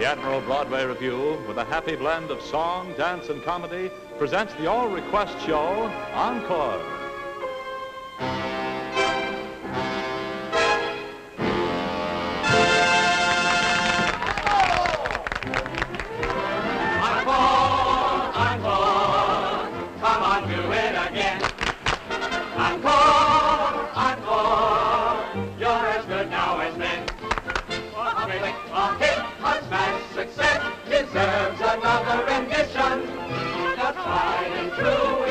B: the Admiral Broadway Revue, with a happy blend of song, dance, and comedy, presents the all request show, Encore.
A: Encore, deserves another rendition. The tried and true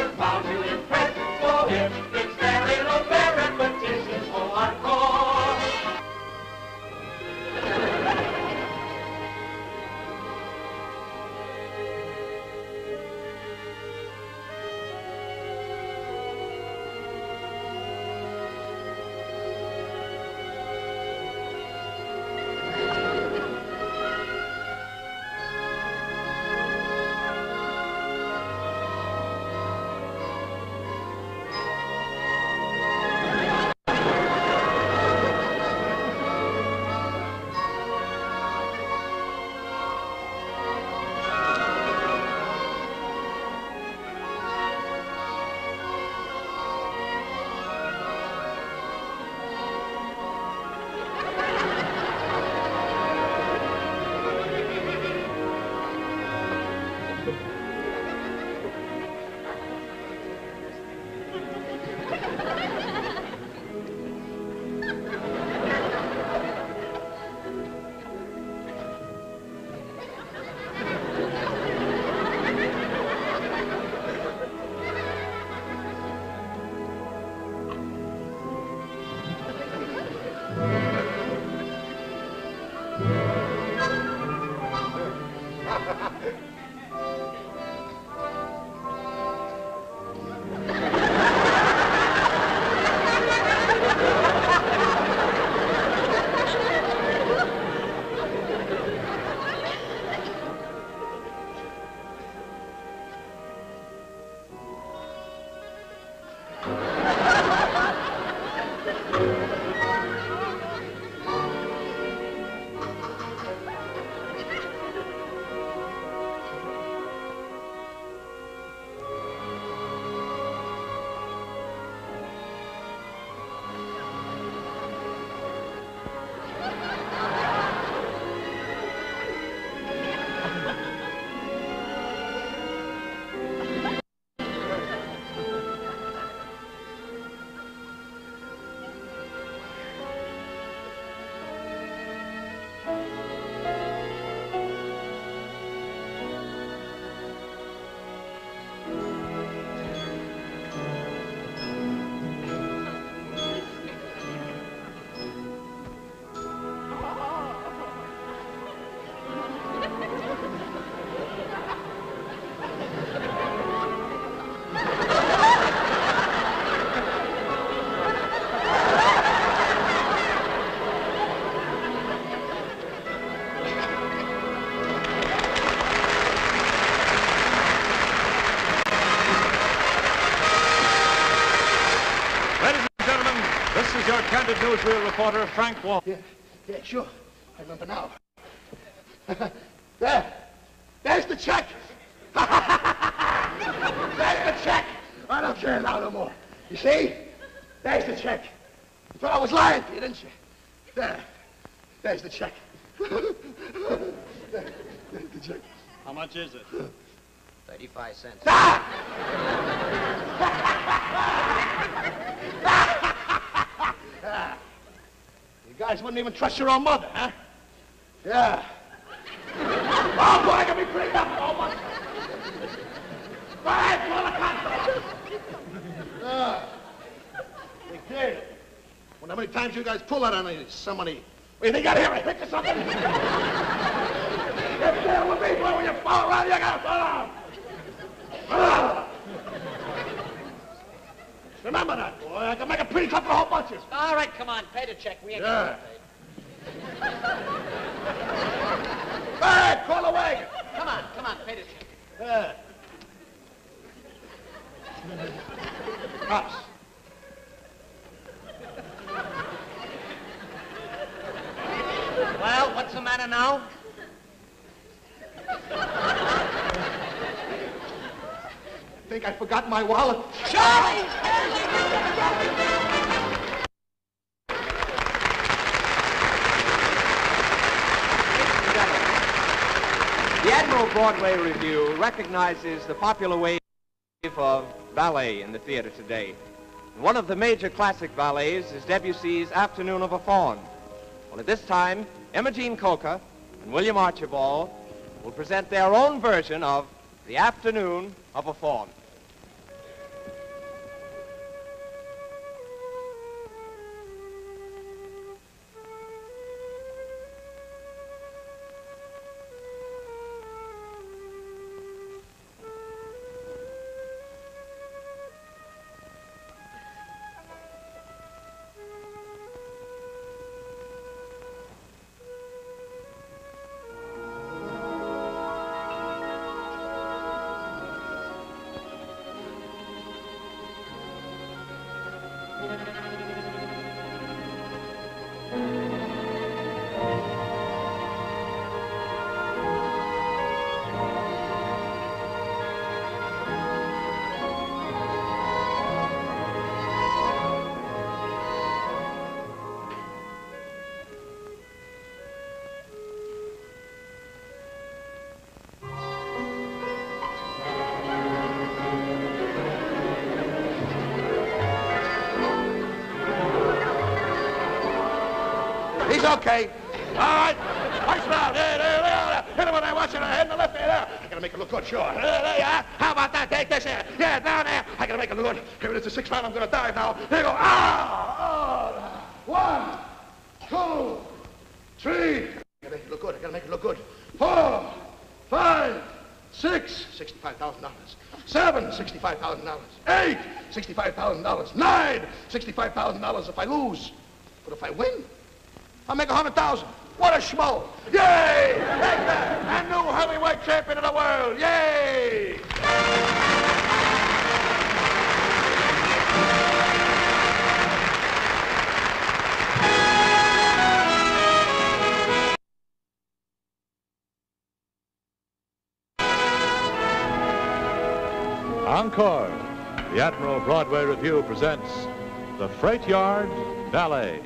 A: Ha ha ha!
B: Standard newsreel reporter Frank Wall.
D: Yeah, yeah, sure. I remember now. there. There's the check. There's the check. I don't care now no more. You see? There's the check. You thought I was lying to you, didn't you? There. There's the check. there, there's the check.
F: How much is it?
C: 35 cents.
D: You guys wouldn't even trust your own mother, huh? Yeah. oh, boy, I can be pretty up all month. Go ahead, call the cops. Ah. Big deal. Wonder how many times you guys pull that on me, somebody. What, you think I'd hear a hick or something? Get there with me, boy, when you fall around, you gotta fall out. Remember that, boy. I can make a pretty cut for a whole bunches.
C: All right, come on, pay the check. We ain't
D: Yeah.
C: gonna pay.
D: Go ahead, call the wagon.
C: Come on, come on, pay the check.
D: Yeah. Cops.
C: Well, what's the matter now?
D: Think I forgot my wallet?
C: Charlie!
E: The Admiral Broadway Revue recognizes the popular wave of ballet in the theater today. One of the major classic ballets is Debussy's Afternoon of a Faun. Well, at this time, Imogene Coca and William Archibald will present their own version of The Afternoon of a Faun.
D: Okay. All right. Nice round. Hit him when I watch it. Head in the left there. there. I gotta make it look good, sure. How about that? Take this here. Yeah, down there. I gotta make it look good. Here it is, the sixth round. I'm gonna dive now. There you go. Ah! Oh. One, two, three. Gotta make it look good. I gotta make it look good. Four, five, six, sixty-five thousand dollars. Seven, sixty-five thousand dollars. Eight, sixty-five thousand dollars. Nine, sixty-five thousand dollars if I lose. But if I win, I'll make a hundred thousand. What a schmo. Yay! Take that! A new heavyweight champion of the world. Yay!
B: Encore. The Admiral Broadway Revue presents The Freight Yard Ballet.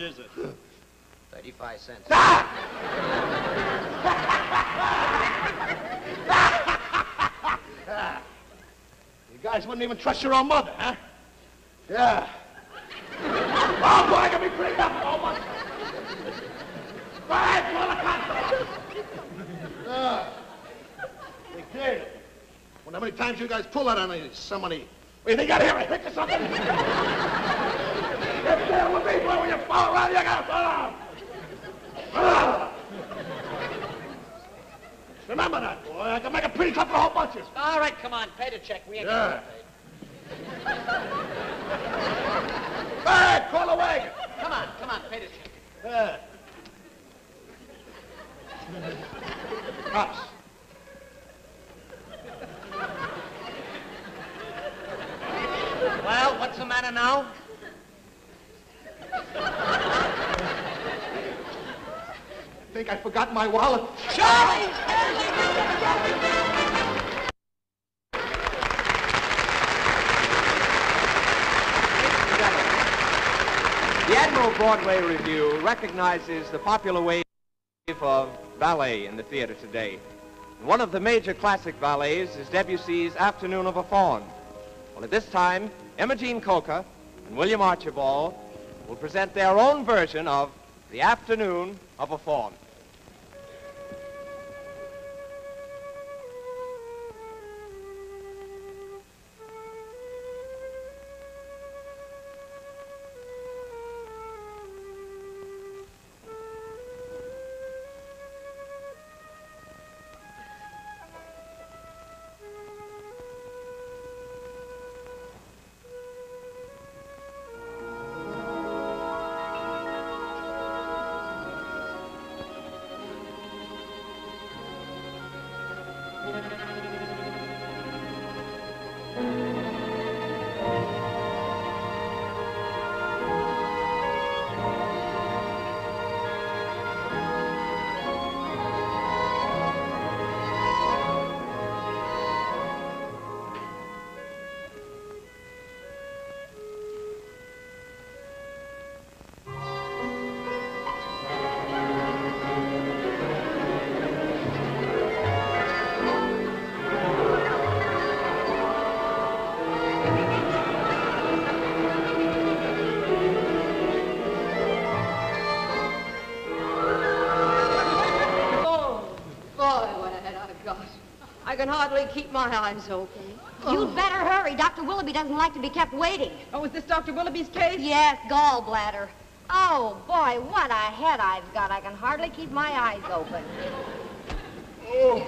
F: Much is it?
C: 35 cents. Ah!
D: You guys wouldn't even trust your own mother, huh? Yeah. oh, boy, I got me pretty up so much. Go ahead, call the cops. Ah. Big deal. Wonder how many times you guys pull that on somebody. What you think I hear? I think or something? Get there with me, boy, when you fall around, you gotta fall out. Ah. Remember that, boy. I can make a pretty cut for whole bunches.
C: All right, come on, pay the check. We ain't
D: Yeah.
C: gonna pay.
D: Hey, call the wagon.
C: Come on, come on, pay the check.
D: Yeah. Cops.
C: Well, what's the matter now?
D: Think I forgot my wallet?
C: Charlie!
E: The Admiral Broadway Revue recognizes the popular wave of ballet in the theater today. One of the major classic ballets is Debussy's Afternoon of a Faun. Well, at this time, Imogene Coca and William Archibald will present their own version of The Afternoon of a Faun.
J: Can hardly keep my eyes open.
H: You'd oh. better hurry. Dr. Willoughby doesn't like to be kept waiting.
J: Oh, is this Dr. Willoughby's case?
H: Yes, gallbladder. Oh, boy, what a head I've got. I can hardly keep my eyes open.
E: Oh.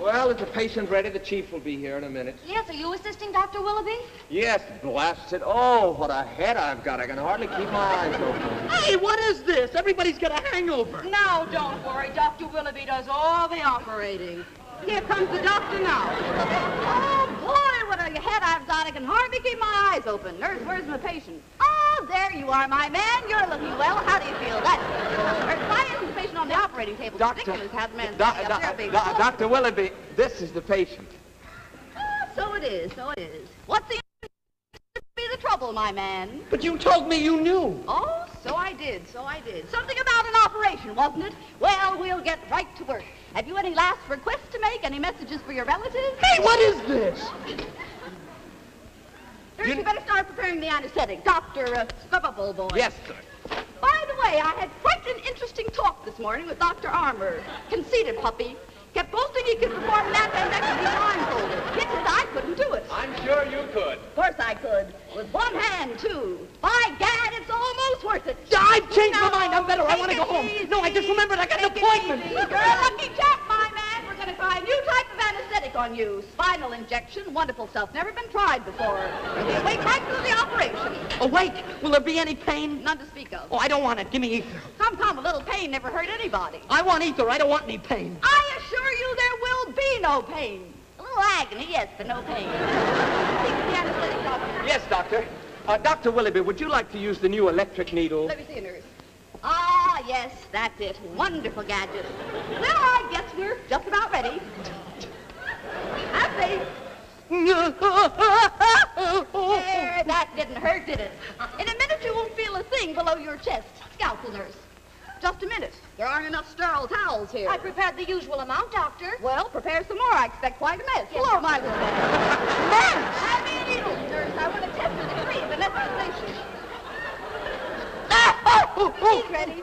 E: Well, is the patient ready? The chief will be here in a minute.
H: Yes, are you assisting Dr. Willoughby?
E: Yes, blast it. Oh, what a head I've got. I can hardly keep my eyes open.
C: Hey, what is this? Everybody's got a hangover.
J: No, don't worry. Dr. Willoughby does all the operating. Here comes the doctor now.
H: Oh, boy, what a head I've got. I can hardly keep my eyes open. Nurse, where's my patient? Oh, there you are, my man. You're looking well. How do you feel? That's good. Why isn't the patient on the operating table?
E: Doctor,
H: ridiculous. Have the man
E: Doc-
H: standing up there
E: doc-
H: being
E: doc-
H: full.
E: Dr. Willoughby, this is the patient.
H: Ah, so it is, so it is. What's the the trouble, my man?
C: But you told me you knew.
H: Oh, so I did, so I did. Something about an operation, wasn't it? Well, we'll get right to work. Have you any last requests to make? Any messages for your relatives?
C: Hey, what is this? [LAUGHS]
H: Nurse, you better start preparing the anesthetic. Dr. Uh, boy.
E: Yes, sir.
H: By the way, I had quite an interesting talk this morning with Dr. Armour. Conceited puppy. Kept boasting he could perform an appendectomy blindfolded. Kid said I couldn't do it.
E: I'm sure you could.
H: Of course I could. With one hand, too. By gad, it's almost worth it.
C: I've changed my mind. I'm better. I want to go home.
H: easy.
C: No, I just remembered I got an
H: Take it
C: appointment.
H: easy. You're a lucky chap, my man. We're going to try a new type of anesthetic on you. Spinal injection. Wonderful stuff. Never been tried before. You'll be awake right through the operation.
C: Awake? Will there be any pain?
H: None to speak of.
C: Oh, I don't want it. Give me ether.
H: Come, come. A little pain never hurt anybody.
C: I want ether. I don't want any pain.
H: I assure you there will be no pain. A little agony, yes, but no pain. Speak the anesthetic doctor.
E: Yes, doctor. Uh, Dr. Willoughby, would you like to use the new electric needle?
H: Let me see, a nurse. Ah, yes, that's it. Wonderful gadget. Well, I guess we're just about ready. Have faith. There, that didn't hurt, did it? In a minute, you won't feel a thing below your chest. Scalpel nurse. Just a minute. There aren't enough sterile towels here.
J: I prepared the usual amount, Doctor.
H: Well, prepare some more. I expect quite a mess. Hello, my little [LAUGHS] man. Mess! Have me a needle, nurse. I want to test the degree of anesthetization. He's ready.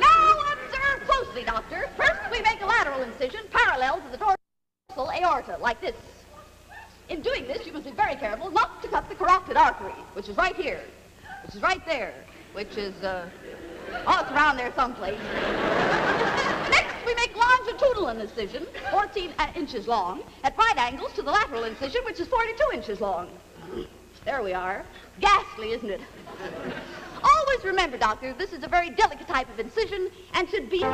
H: Now observe closely, doctor. First, we make a lateral incision parallel to the dorsal aorta, like this. In doing this, you must be very careful not to cut the carotid artery, which is right here, which is right there, which is, uh, oh, it's around there someplace. Next, we make longitudinal incision, 14 uh, inches long, at right angles to the lateral incision, which is 42 inches long. There we are. Ghastly, isn't it? Always remember, doctor, this is a very delicate type of incision and should be...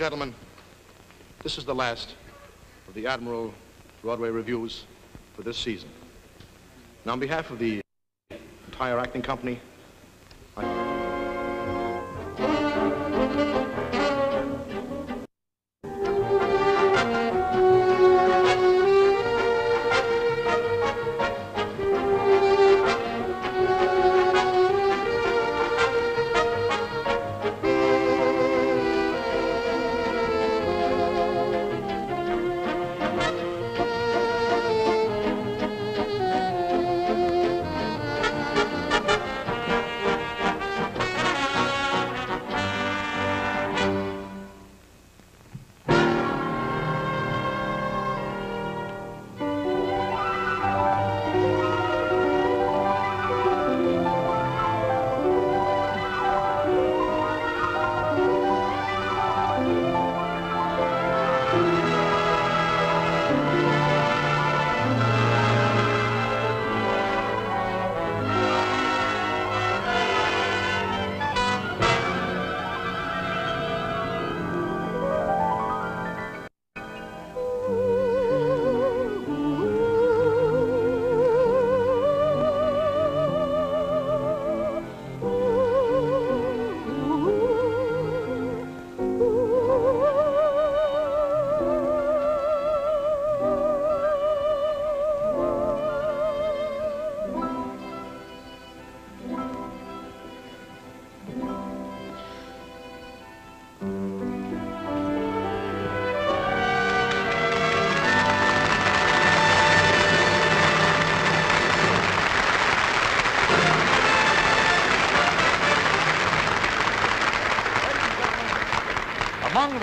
D: gentlemen, this is the last of the Admiral Broadway Revues for this season. Now, on behalf of the entire acting company,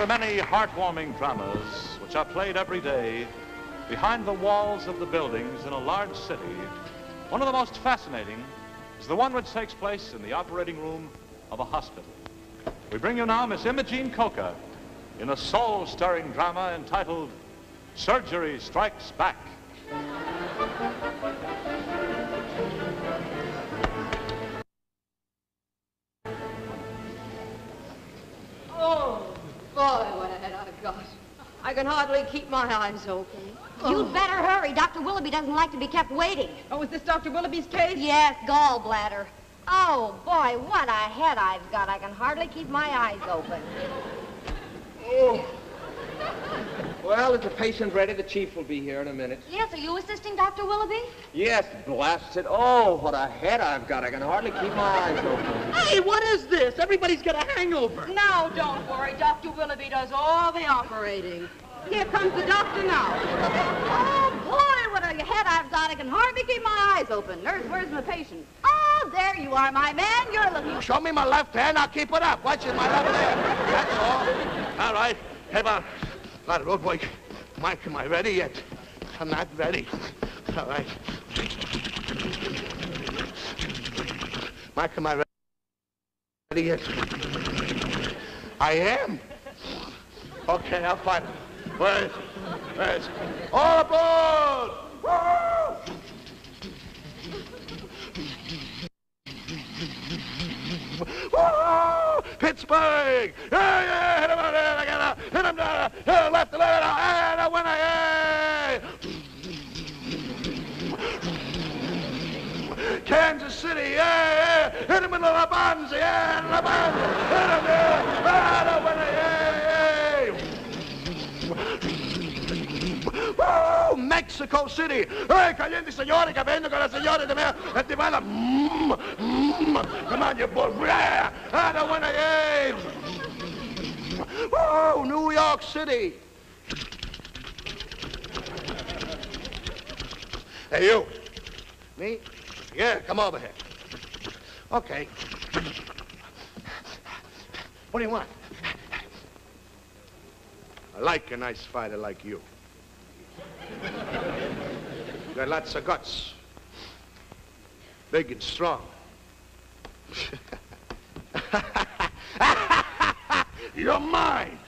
B: many heartwarming dramas which are played every day behind the walls of the buildings in a large city, one of the most fascinating is the one which takes place in the operating room of a hospital. We bring you now Miss Imogene Coca in a soul-stirring drama entitled Surgery Strikes Back.
J: My eyes open.
H: You'd oh. better hurry. Dr. Willoughby doesn't like to be kept waiting.
J: Oh, is this Dr. Willoughby's case?
H: Yes, gallbladder. Oh, boy, what a head I've got. I can hardly keep my eyes open.
E: Oh. Well, is the patient ready? The chief will be here in a minute.
H: Yes, are you assisting Dr. Willoughby?
E: Yes, blast it. Oh, what a head I've got. I can hardly keep my eyes open.
C: Hey, what is this? Everybody's got a hangover.
J: No, don't worry. Dr. Willoughby does all the operating. Here comes the doctor now.
H: Oh, boy, what a head I've got. I can hardly keep my eyes open. Nurse, where's my patient? Oh, there you are, my man. You're looking...
D: Show me my left hand, I'll keep it up. Watch it, my left hand. That's all. All right. Hey, Bob. Lot of road boy. Mike, am I ready yet? I'm not ready. All right. Mike, am I ready yet? I am. Okay, I'll find it. Where is it? Where is it? All aboard! Pittsburgh! Yeah, yeah, hit him on there, I gotta hit him down, hit him left, the left, and a winner, yeah! Kansas City, yeah, yeah, hit him in the Labanza, yeah, Labanza, hit him there, and a winner, yeah, Woo! Mexico City! Hey, caliente signore, che vengo con la signora di me e ti parla. Mm, mm, come on, you boy. Yeah! I don't wanna, yeah! Woo! New York City! Hey, you. Me? Yeah, come over here. Okay. What do you want? I like a nice fighter like you. Got lots of guts. Big and strong. [LAUGHS] You're mine.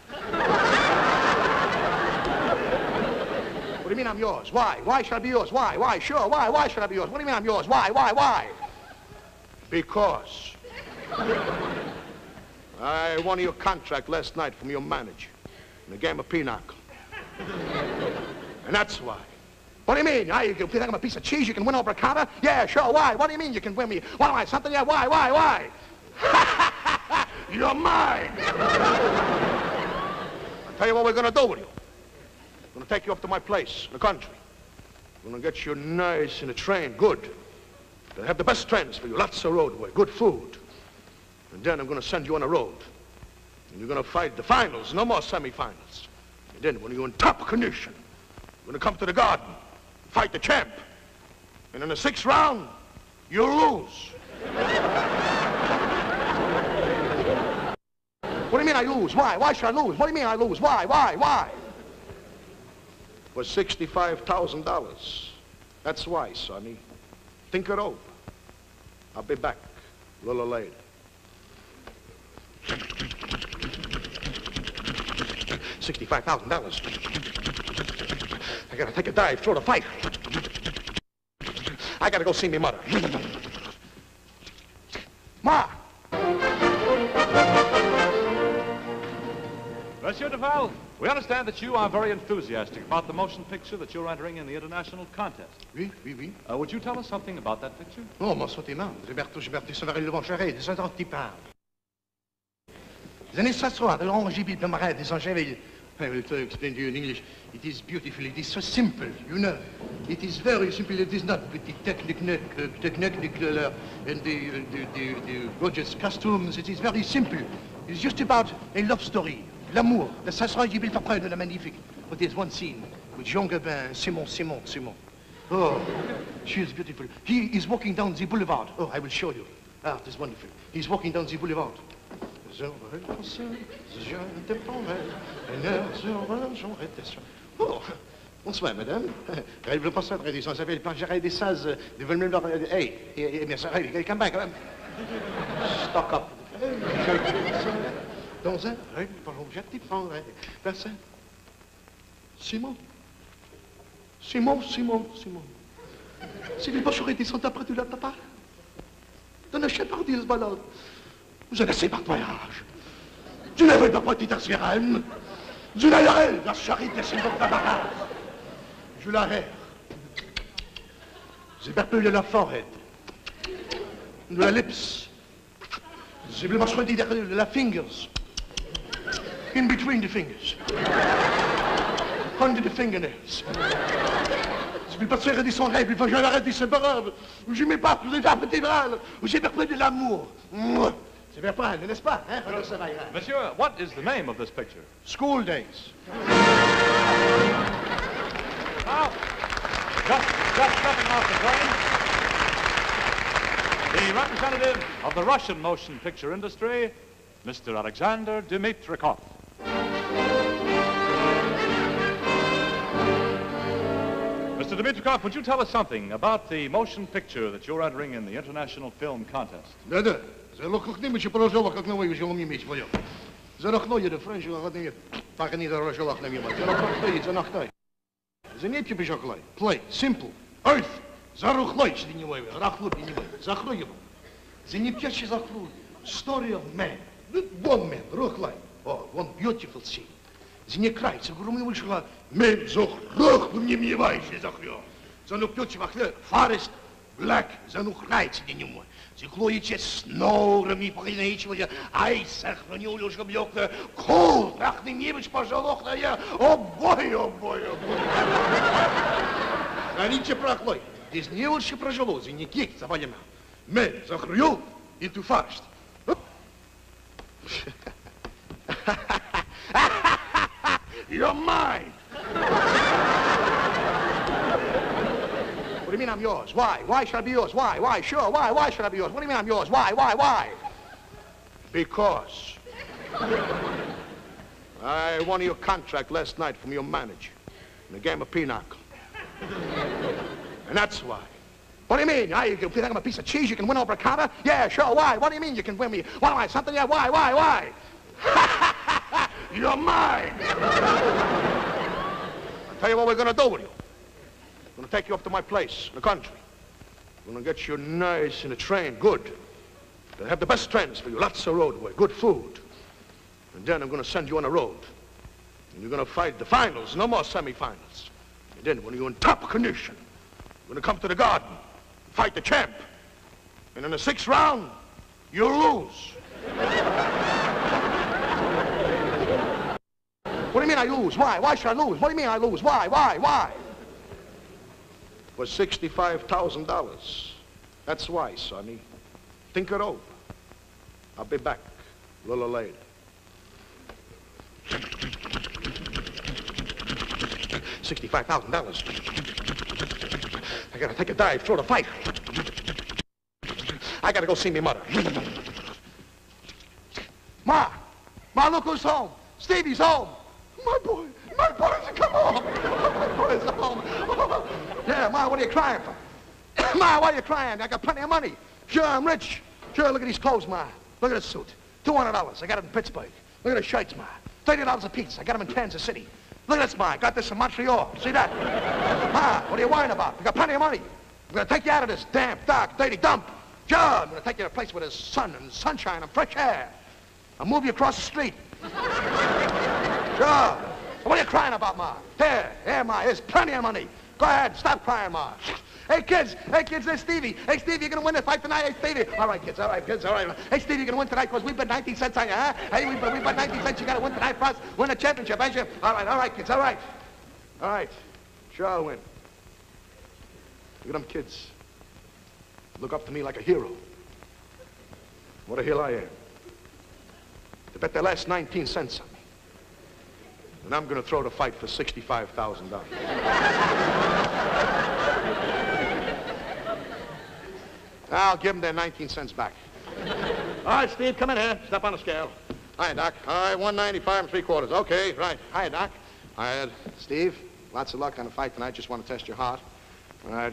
D: what do you mean I'm yours? Why? Why should I be yours? Why? Why? Sure. Why? Why should I be yours? What do you mean I'm yours? Why? Why? Why? Because. I won your contract last night from your manager in a game of pinochle. And that's why. What do you mean? Ah, you can think I'm a piece of cheese? You can win over a counter? Yeah, sure. Why? What do you mean you can win me? What am I, something? Yeah, why, why, why? [LAUGHS] You're mine. I'll tell you what we're going to do with you. I'm going to take you up to my place in the country. I'm going to get you nice in a train, good. They have the best trains for you, lots of roadway, good food. And then I'm going to send you on a road. And you're going to fight the finals, no more semifinals. And then when you're in top condition, you're going to come to the garden, fight the champ. And in the sixth round, you lose. what do you mean I lose? Why? Why should I lose? What do you mean I lose? Why? Why? Why? For $65,000. That's why, sonny. Think it over. I'll be back a little later. Sixty-five thousand dollars. I gotta take a dive, throw the fight. I gotta go see me mother. Ma!
B: Monsieur Duval, we understand that you are very enthusiastic about the motion picture that you're entering in the international contest.
D: Oui, oui, oui.
B: Uh, would you tell us something about that picture?
D: Oh, mon sentiment. Gilberto Gilberto Savarel de Boncharet, des ans qui parlent. Les années 60, the long Gilles Pomaret, des Angeville. I will try to explain to you in English. It is beautiful. It is so simple, you know. It is very simple. It is not with the technique, uh, technique, uh, and the, the, the, the gorgeous costumes. It is very simple. It's just about a love story. L'amour. The Sassois Gilles Pomaret de la Magnifique. But there's one scene with Jean Gabin, Simon, Simon, Simon. Oh, she is beautiful. He is walking down the boulevard. Oh, I will show you. Ah, it is wonderful. He's walking down the boulevard. heures de réponse, je des une heure sur vingt, j'aurais été sûr. Oh, bonsoir, madame. Rêve le penseur, très disant, j'avais le des sas, des veulent même leur... Hey, et bien ça, il quelqu'un bas, quand même. Stock up. Dans un rêve, par objectif, en rêve. Personne. Simon. Simon, Simon, Simon. Si les bachorés descendent après de la papa, dans le chemin, ils se baladent. Balade. Je ne sais pas voyage. Je ne veux pas petite sirène. Je n'ai la charité c'est votre barrage. Je l'arrête. J'ai perpé de la forehead. De la lips. J'ai le mâchoire de la fingers. In between the fingers. Under the fingernails. Je vais passer de son rêve, il faut que je l'arrête inséparable. Je m'épate, vous êtes un petit bral. J'ai perpé de l'amour. C'est bien pas, n'est-ce pas? Hein? Alors, ça va, ira.
B: Monsieur, what is the name of this picture?
D: School days.
B: Now, just, just stepping off the train, the representative of the Russian motion picture industry, Mr. Alexander Dimitrikov. Mr. Dimitrikov, would you tell us something about the motion picture that you're entering in the International Film Contest?
D: En ook niet met je prozo, wat ik nou even om je mis voor jou. Ze nog nooit de Frans, je gaat niet. Pak niet dat je lacht naar je man. Ze nog nooit, ze nog nooit. Ze niet je bijzonder. Play, simple, earth. Зарухлойч ты не мой, рахлуп не мой, захруй его. Занепьешь и захруй. Story of man. One man, рухлай. О, one beautiful scene. Зене крайца, грумный вышла. Мен зох рух, мне мне вайши захрё. Занук тёчи вахле, фарест, блэк, занук райца не мой. Циклуете сноурами поклинаичивая, ай, сохранил уж облёка, кул, рах не мебыч, пожалох, на я, обой, обой, обой. Храниче прохлой, здесь не лучше прожило, извини, кек, завалим. Мы захрую и ты фаршт. You're mine! What do you mean I'm yours? Why? Why should I be yours? Why? Why? Sure. Why? Why should I be yours? What do you mean I'm yours? Why? Why? Why? Because. I won your contract last night from your manager in a game of pinochle. and that's why. What do you mean? I, you think I'm a piece of cheese? You can win over a counter? Yeah, sure. Why? What do you mean you can win me? What am I, something? Yeah, why? Why? Why? [LAUGHS] You're mine. I'll tell you what we're going to do with you. I'm to take you up to my place in the country. I'm to get you nice in a train, good. They have the best trains for you, lots of roadway, good food. And then I'm to send you on a road. And you're to fight the finals, no more semifinals. And then when you're in top condition, you're to come to the garden, fight the champ. And in the sixth round, you lose. What do you mean I lose? Why? Why should I lose? What do you mean I lose? Why? Why? Why? For $65,000. That's why, sonny. Think it over. I'll be back a little later. $65,000. I gotta take a dive, throw the fight. I gotta go see me mother. Ma! Ma, look who's home. Stevie's home. My boy. My boys come home. My boys are home. Yeah, Ma, what are you crying for? [COUGHS] Ma, why are you crying? I got plenty of money. Sure, I'm rich. Sure, look at these clothes, Ma. Look at this suit. $200. I got it in Pittsburgh. Look at the shirts, Ma. $30 a piece. I got them in Kansas City. Look at this, Ma. I got this in Montreal. See that? Ma, what are you worrying about? I got plenty of money. I'm going to take you out of this damp, dark, dirty dump. Sure, I'm going to take you to a place where there's sun and sunshine and fresh air. I'll move you across the street. Sure. What are you crying about, Ma? Here, here, Ma, here's plenty of money. Go ahead, stop crying, Ma. Hey, kids, hey, kids, there's Stevie. Hey, Stevie, you're going to win this fight tonight. Hey, Stevie. All right, kids, all right, kids, all right. Hey, Stevie, you're going to win tonight because we bet 19 cents on you, huh? Hey, we bet, we bet 19 cents. You got to win tonight for us. Win the championship, ain't you? All right, all right, kids, all right. All right. Sure, I'll win. Look at them kids. Look up to me like a hero. What a hill I am. They bet their last 19 cents on. And I'm going to throw the fight for $65,000. I'll give them their 19 cents back. All right, Steve, come in here. Step on the scale. Hi, Doc. All right, 195 and three quarters. Okay, right. Hi, Doc. All right, Steve, lots of luck on the fight tonight. Just want to test your heart. All right.